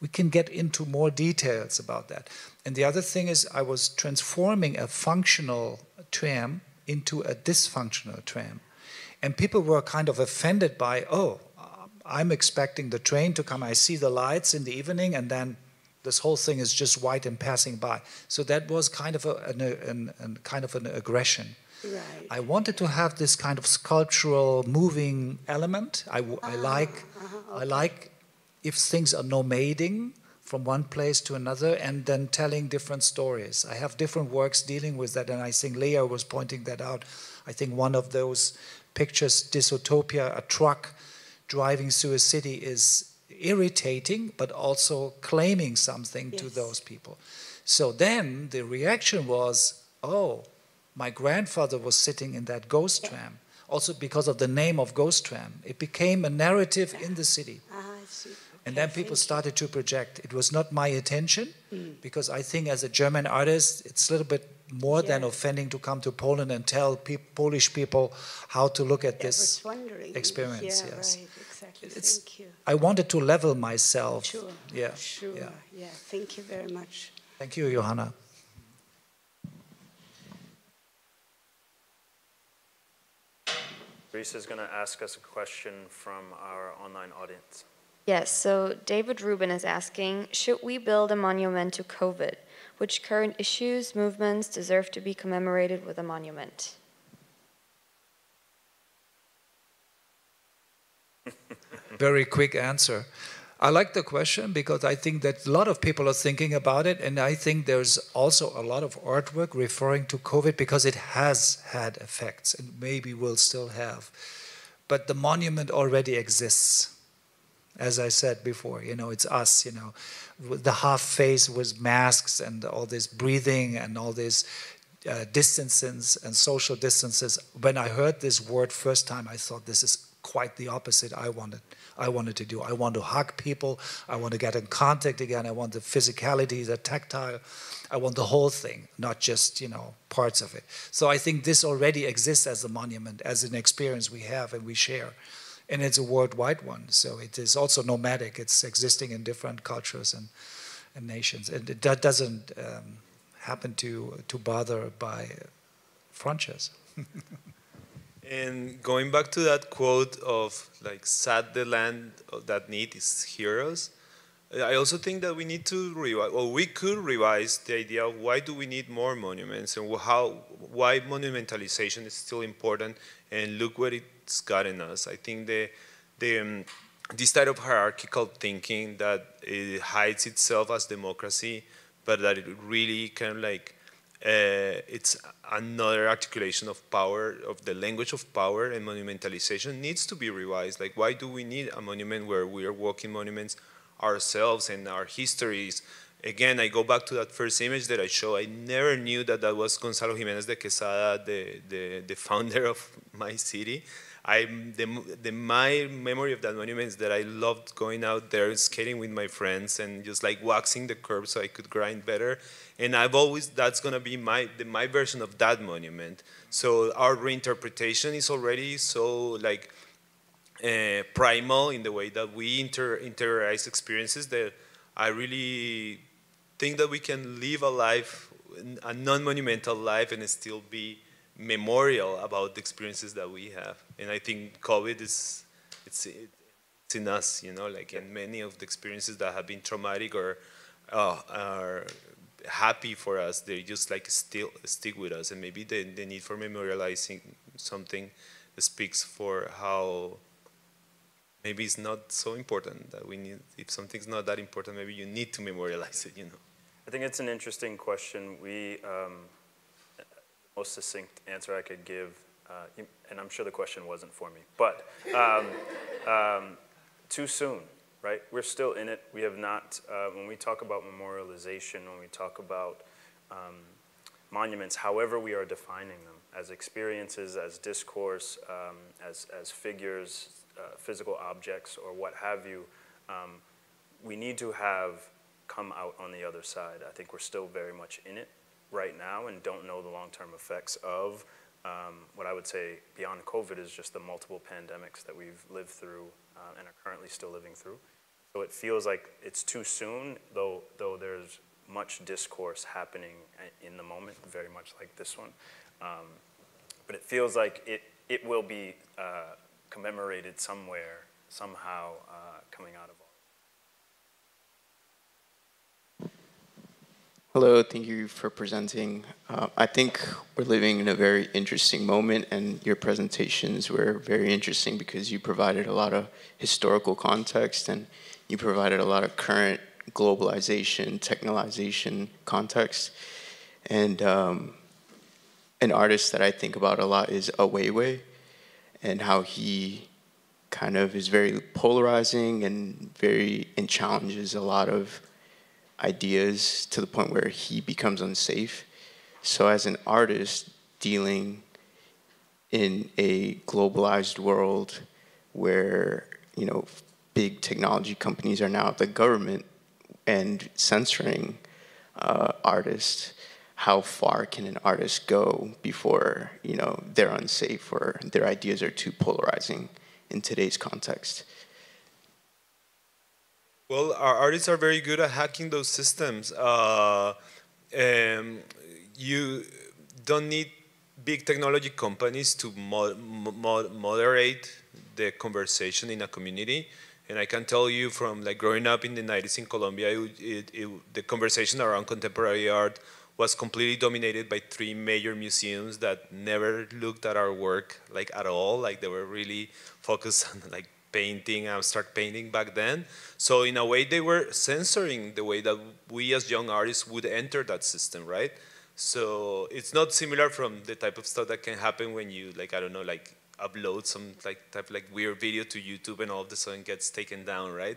we can get into more details about that. And the other thing is, I was transforming a functional tram into a dysfunctional tram, and people were kind of offended by, oh, I'm expecting the train to come. I see the lights in the evening, and then this whole thing is just white and passing by. So that was kind of a, an, an, an kind of an aggression. Right. I wanted to have this kind of sculptural, moving element. I, I ah, like, uh-huh, I like if things are nomading from one place to another and then telling different stories. I have different works dealing with that, and I think Leah was pointing that out. I think one of those pictures, Dysotopia, a truck driving through a city, is irritating, but also claiming something to those people. So then the reaction was, oh, my grandfather was sitting in that ghost tram. Also, because of the name of ghost tram, it became a narrative in the city. Ah, I see. And then people started to project. It was not my intention, hmm. because I think as a German artist, it's a little bit more than offending to come to Poland and tell pe- Polish people how to look at this. experience, Yeah, yes. right, exactly. It's- Thank you. I wanted to level myself. Sure. Yeah. Sure. Yeah. Yeah. Thank you very much. Thank you, Johanna. Reese is going to ask us a question from our online audience. Yes, so David Rubin is asking Should we build a monument to COVID? Which current issues, movements deserve to be commemorated with a monument? Very quick answer. I like the question because I think that a lot of people are thinking about it, and I think there's also a lot of artwork referring to COVID because it has had effects and maybe will still have. But the monument already exists. As I said before, you know, it's us, you know, the half face with masks and all this breathing and all this uh, distances and social distances. When I heard this word first time, I thought this is quite the opposite I wanted. I wanted to do. I want to hug people. I want to get in contact again. I want the physicality, the tactile. I want the whole thing, not just you know parts of it. So I think this already exists as a monument, as an experience we have and we share, and it's a worldwide one. So it is also nomadic. It's existing in different cultures and, and nations, and it, that doesn't um, happen to to bother by frontiers. And going back to that quote of like sad the land that need is heroes, I also think that we need to revise, or we could revise the idea of why do we need more monuments and how, why monumentalization is still important, and look what it's gotten us. I think the, the, um, this type of hierarchical thinking that it hides itself as democracy, but that it really kind of like uh, it's another articulation of power, of the language of power and monumentalization needs to be revised. Like, why do we need a monument where we are walking monuments ourselves and our histories? Again, I go back to that first image that I show. I never knew that that was Gonzalo Jimenez de Quesada, the, the, the founder of my city. I, the, the, my memory of that monument is that I loved going out there skating with my friends and just like waxing the curb so I could grind better. And I've always, that's gonna be my, the, my version of that monument. So our reinterpretation is already so like uh, primal in the way that we inter, interiorize experiences that I really think that we can live a life, a non-monumental life and still be memorial about the experiences that we have. And I think COVID is, it's, it's in us, you know, like in many of the experiences that have been traumatic or uh, are happy for us, they just like still stick with us. And maybe the, the need for memorializing something speaks for how maybe it's not so important that we need, if something's not that important, maybe you need to memorialize it, you know. I think it's an interesting question. We, um, most succinct answer I could give, uh, and I'm sure the question wasn't for me, but um, um, too soon, right? We're still in it. We have not, uh, when we talk about memorialization, when we talk about um, monuments, however we are defining them, as experiences, as discourse, um, as, as figures, uh, physical objects, or what have you, um, we need to have come out on the other side. I think we're still very much in it right now and don't know the long-term effects of um, what I would say beyond COVID is just the multiple pandemics that we've lived through uh, and are currently still living through. So it feels like it's too soon, though, though there's much discourse happening in the moment, very much like this one. Um, but it feels like it, it will be uh, commemorated somewhere, somehow, uh, coming out of Hello, thank you for presenting. Uh, I think we're living in a very interesting moment, and your presentations were very interesting because you provided a lot of historical context and you provided a lot of current globalization, technologization context. And um, an artist that I think about a lot is Ai Weiwei, and how he kind of is very polarizing and very and challenges a lot of ideas to the point where he becomes unsafe. So, as an artist dealing in a globalized world where you know big technology companies are now the government and censoring uh, artists, how far can an artist go before you know they're unsafe or their ideas are too polarizing in today's context? Well, our artists are very good at hacking those systems. Uh, um, you don't need big technology companies to mo mo moderate the conversation in a community. And I can tell you from like growing up in the 90s in Colombia, it, it, it, the conversation around contemporary art was completely dominated by three major museums that never looked at our work like at all. Like they were really focused on like painting, abstract painting back then. So in a way, they were censoring the way that we as young artists would enter that system, right? So it's not similar from the type of stuff that can happen when you, like, I don't know, like upload some like type like weird video to YouTube and all of a sudden gets taken down, right?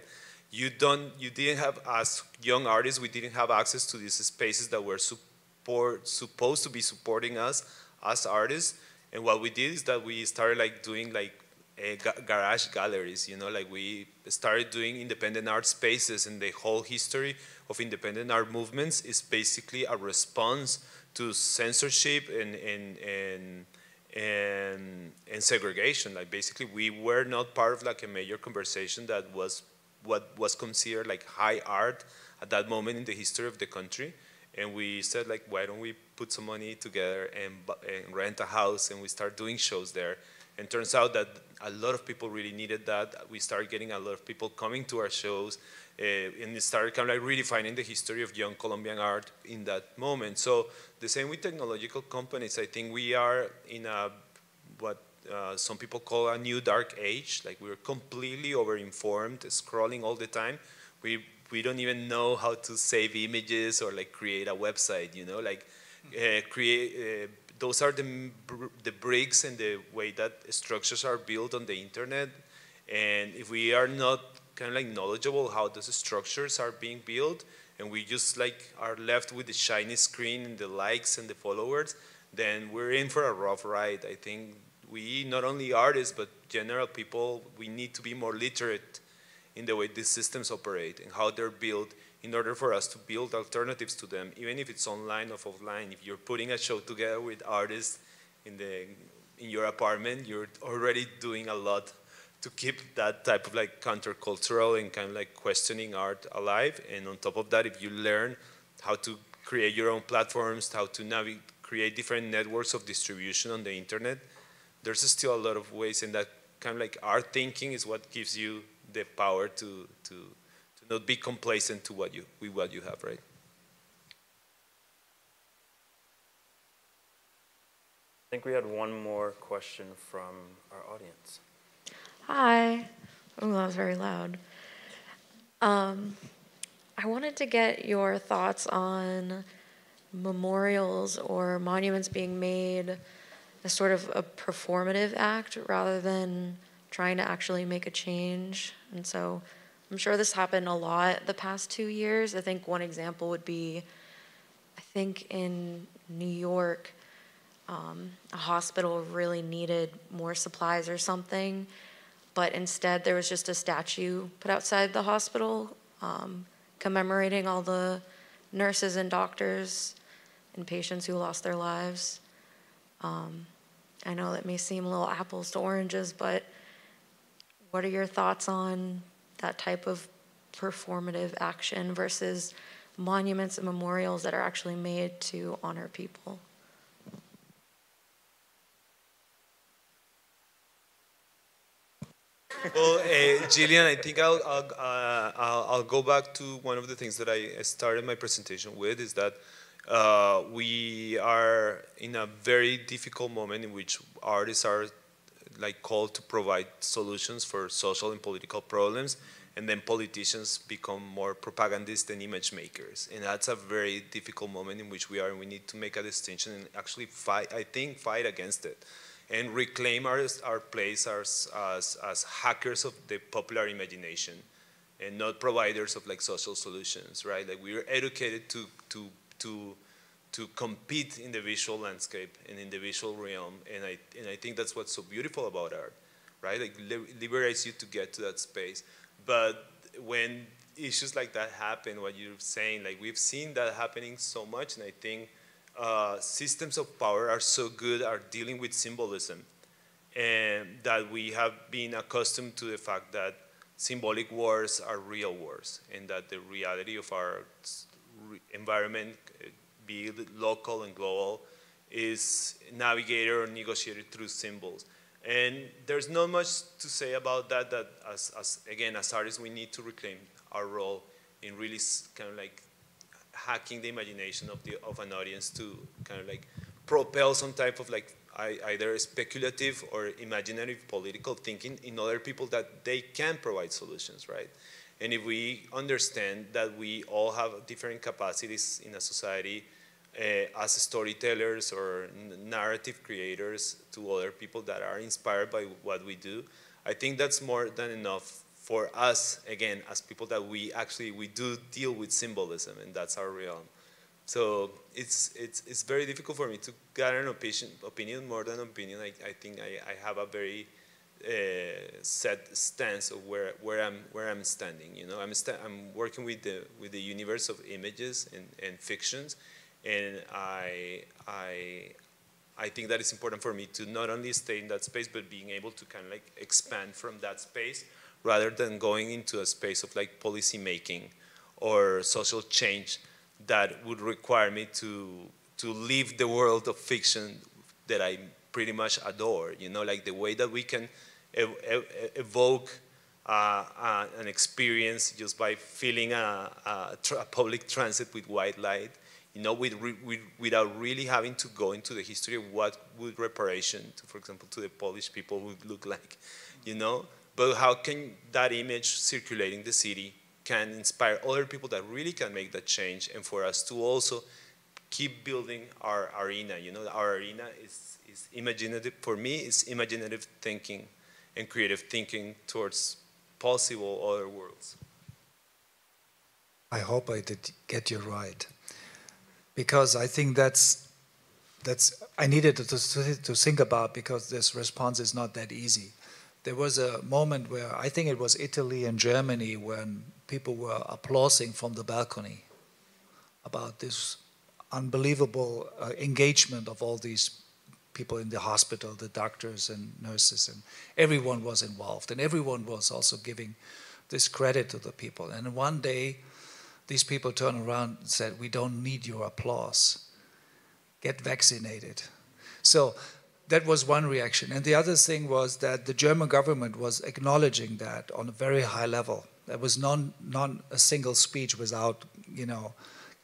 You don't, you didn't have, as young artists, we didn't have access to these spaces that were support, supposed to be supporting us as artists. And what we did is that we started like doing like Eh, garage galleries. You know, like we started doing independent art spaces, and the whole history of independent art movements is basically a response to censorship and and and and, and segregation. Like basically, we were not part of like a major conversation that was what was considered like high art at that moment in the history of the country. And we said like, why don't we put some money together and, and rent a house and we start doing shows there. And turns out that a lot of people really needed that. We started getting a lot of people coming to our shows, uh, and started kind of like redefining the history of young Colombian art in that moment. So the same with technological companies. I think we are in a what uh, some people call a new dark age. Like we're completely over-informed, scrolling all the time. We we don't even know how to save images or like create a website. You know, like uh, create uh, those are the, the bricks and the way that structures are built on the internet. And if we are not kind of like knowledgeable how those structures are being built, and we just like are left with the shiny screen and the likes and the followers, then we're in for a rough ride. I think we, not only artists, but general people, we need to be more literate in the way these systems operate and how they're built in order for us to build alternatives to them, even if it's online or offline. If you're putting a show together with artists in, the, in your apartment, you're already doing a lot to keep that type of like countercultural and kind of like questioning art alive. And on top of that, if you learn how to create your own platforms, how to navigate, create different networks of distribution on the internet, there's still a lot of ways and that kind of like art thinking is what gives you the power to, to not be complacent to what you, with what you have, right? I think we had one more question from our audience. Hi. Oh, that was very loud. Um, I wanted to get your thoughts on memorials or monuments being made as sort of a performative act rather than trying to actually make a change. And so I'm sure this happened a lot the past two years. I think one example would be I think in New York, um, a hospital really needed more supplies or something, but instead there was just a statue put outside the hospital um, commemorating all the nurses and doctors and patients who lost their lives. Um, I know that may seem a little apples to oranges, but what are your thoughts on that type of performative action versus monuments and memorials that are actually made to honor people? well, uh, Gillian, I think I'll, I'll, uh, I'll, I'll, go back to one of the things that I started my presentation with is that uh, we are in a very difficult moment in which artists are like called to provide solutions for social and political problems and then politicians become more propagandists and image makers and that's a very difficult moment in which we are and we need to make a distinction and actually fight i think fight against it and reclaim our, our place as, as, as hackers of the popular imagination and not providers of like social solutions, right? Like we are educated to, to, to, to compete in the visual landscape and in the visual realm. And I, and I think that's what's so beautiful about art, right? Like liberates you to get to that space. But when issues like that happen, what you're saying, like we've seen that happening so much, and I think uh, systems of power are so good at dealing with symbolism and that we have been accustomed to the fact that symbolic wars are real wars and that the reality of our environment, be local and global, is navigated or negotiated through symbols. And there's not much to say about that, that as, as again, as artists, we need to reclaim our role in really kind of like hacking the imagination of the of an audience to kind of like propel some type of like either speculative or imaginative political thinking in other people that they can provide solutions, right? And if we understand that we all have different capacities in a society as storytellers or narrative creators to other people that are inspired by what we do, I think that's more than enough for us, again, as people that we actually, we do deal with symbolism and that's our realm. So it's, it's, it's very difficult for me to get an opinion, opinion more than opinion. I, I think I, I have a very uh, set stance of where, where, I'm, where I'm standing. You know, I'm, I'm working with the, with the universe of images and, and fictions, and I, I, I think that it's important for me to not only stay in that space, but being able to kind of like expand from that space rather than going into a space of like policy making or social change that would require me to to leave the world of fiction that I pretty much adore. You know, like the way that we can ev ev evoke uh, uh, an experience just by filling a, a, a, public transit with white light. You know, with, with, without really having to go into the history of what would reparation, to, for example, to the Polish people would look like. You know, but how can that image circulating the city can inspire other people that really can make that change and for us to also keep building our arena. You know, our arena is, is imaginative, for me, it's imaginative thinking and creative thinking towards possible other worlds. I hope I did get you right. Because I think that's, that's I needed to, to, think about because this response is not that easy there was a moment where I think it was Italy and Germany when people were applauding from the balcony about this unbelievable uh, engagement of all these people in the hospital, the doctors and nurses, and everyone was involved, and everyone was also giving this credit to the people. And one day, these people turned around and said, "We don't need your applause. Get vaccinated." So that was one reaction. And the other thing was that the German government was acknowledging that on a very high level. There was non, non a single speech without, you know,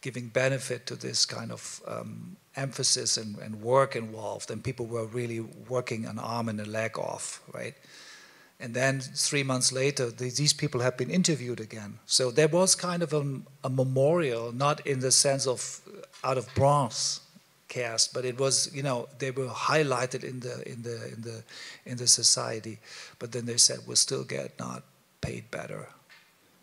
giving benefit to this kind of um, emphasis and, and, work involved. And people were really working an arm and a leg off, right? And then three months later, the, these people have been interviewed again. So there was kind of a, a memorial, not in the sense of uh, out of bronze cast, but it was, you know, they were highlighted in the in the in the in the society. But then they said we'll still get not paid better.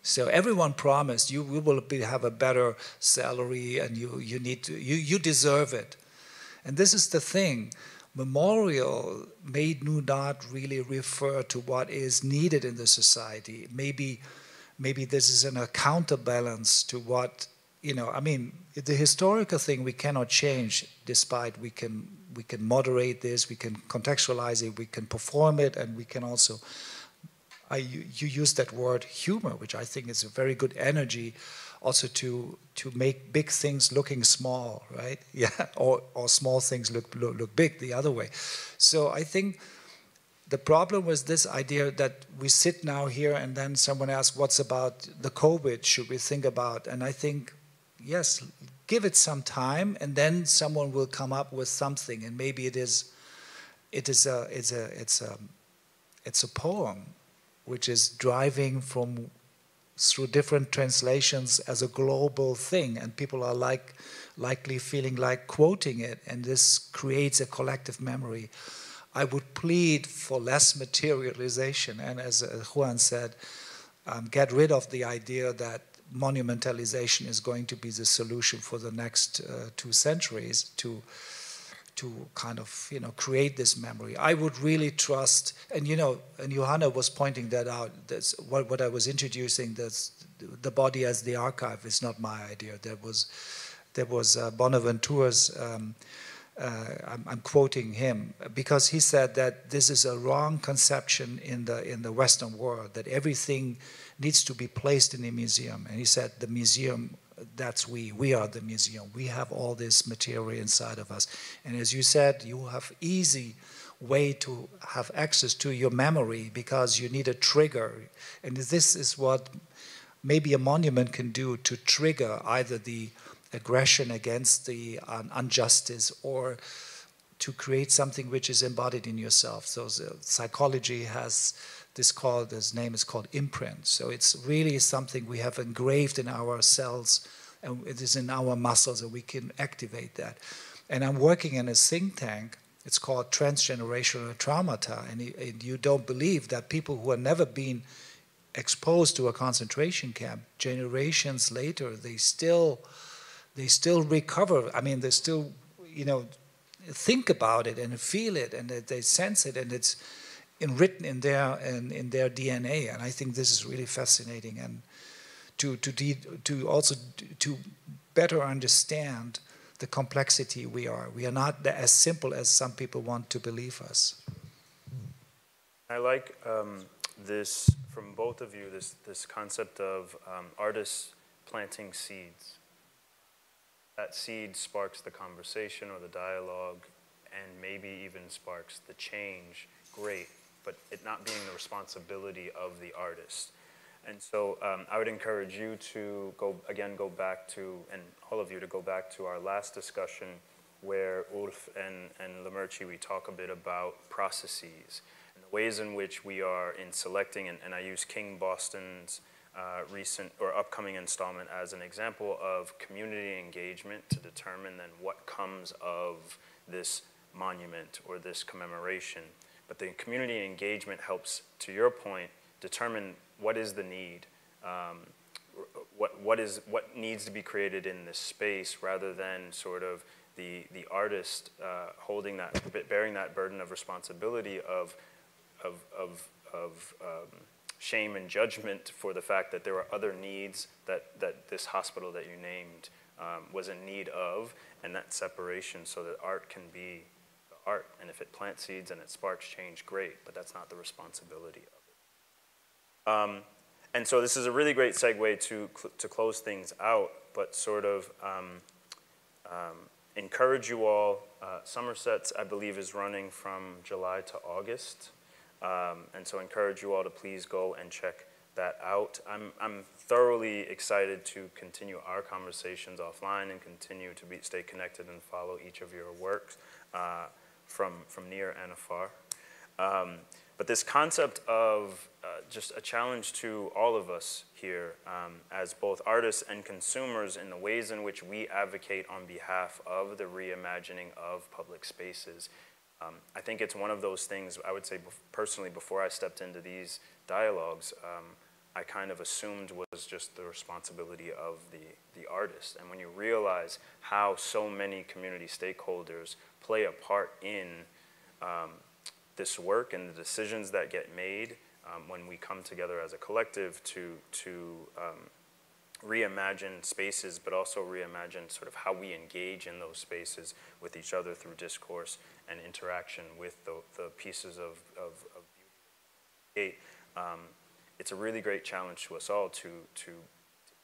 So everyone promised you, you will be, have a better salary and you, you need to you, you deserve it. And this is the thing memorial may not really refer to what is needed in the society. Maybe, maybe this is in a counterbalance to what you know. I mean, the historical thing we cannot change, despite we can we can moderate this, we can contextualize it, we can perform it, and we can also. I, you, you use that word humor, which I think is a very good energy also to to make big things looking small, right? Yeah, or or small things look look, look big the other way. So I think the problem was this idea that we sit now here and then someone asks, "What's about the COVID? Should we think about?" And I think, yes, give it some time, and then someone will come up with something, and maybe it is, it is a it's a it's a it's a poem, which is driving from through different translations as a global thing, and people are like likely feeling like quoting it, and this creates a collective memory. I would plead for less materialization, and as uh, Juan said, um, get rid of the idea that monumentalization is going to be the solution for the next uh, two centuries to to kind of you know create this memory. I would really trust, and you know, and Johanna was pointing that out. That's what, what I was introducing. That's the body as the archive is not my idea. There was there was uh, Bonaventure's. Um, uh, I'm, I'm, quoting him because he said that this is a wrong conception in the in the Western world that everything needs to be placed in a museum. And he said the museum that's we. We are the museum. We have all this material inside of us. And as you said, you have easy way to have access to your memory because you need a trigger. And this is what maybe a monument can do to trigger either the aggression against the injustice or to create something which is embodied in yourself. So psychology has this called, name is called imprint. So it's really something we have engraved in our cells and it is in our muscles and we can activate that. And I'm working in a think tank. It's called Transgenerational Traumata. And, and you don't believe that people who have never been exposed to a concentration camp, generations later, they still, they still recover. I mean, they still, you know, think about it and feel it and they sense it and it's, in, written in their in, in their DNA, and I think this is really fascinating, and to to de- to also to better understand the complexity we are. We are not as simple as some people want to believe us. I like um, this from both of you. This this concept of um, artists planting seeds. That seed sparks the conversation or the dialogue, and maybe even sparks the change. Great but it not being the responsibility of the artist. And so um, I would encourage you to go, again, go back to, and all of you to go back to our last discussion where Ulf and, and Lemerci, we talk a bit about processes and the ways in which we are in selecting, and, and I use King Boston's uh, recent or upcoming installment as an example of community engagement to determine then what comes of this monument or this commemoration. But the community engagement helps, to your point, determine what is the need, um, what, what, is, what needs to be created in this space rather than sort of the, the artist uh, holding that, bearing that burden of responsibility of, of, of, of um, shame and judgment for the fact that there are other needs that, that this hospital that you named um, was in need of, and that separation so that art can be art. And if it plants seeds and it sparks change, great, but that's not the responsibility of it. Um, and so this is a really great segue to, to close things out, but sort of um, um, encourage you all. Uh, Somersets, I believe, is running from July to August. Um, and so encourage you all to please go and check that out. I'm, I'm thoroughly excited to continue our conversations offline and continue to be, stay connected and follow each of your works. Uh, from, from near and afar. Um, but this concept of uh, just a challenge to all of us here um, as both artists and consumers in the ways in which we advocate on behalf of the reimagining of public spaces. Um, I think it's one of those things, I would say personally, before I stepped into these dialogues, um, I kind of assumed was just the responsibility of the, the artist. And when you realize how so many community stakeholders play a part in um, this work and the decisions that get made um, when we come together as a collective to, to um, reimagine spaces, but also reimagine sort of how we engage in those spaces with each other through discourse and interaction with the, the pieces of, of, of beauty. Um, it's a really great challenge to us all to, to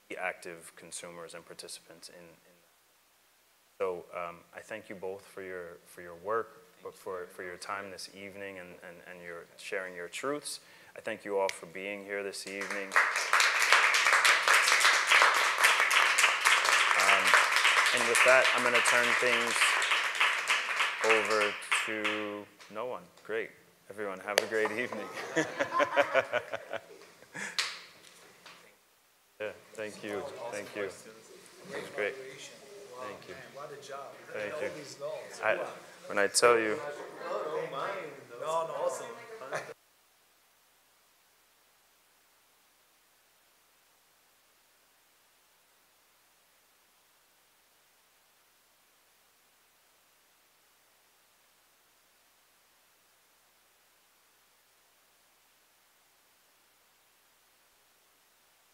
be active consumers and participants in, in so um, I thank you both for your, for your work, but for, for your time this evening and, and, and your sharing your truths. I thank you all for being here this evening. Um, and with that, I'm going to turn things over to no one. Great. Everyone, have a great evening. Thank you. Thank you. That's great. Thank you. Thank you. I, when I tell you.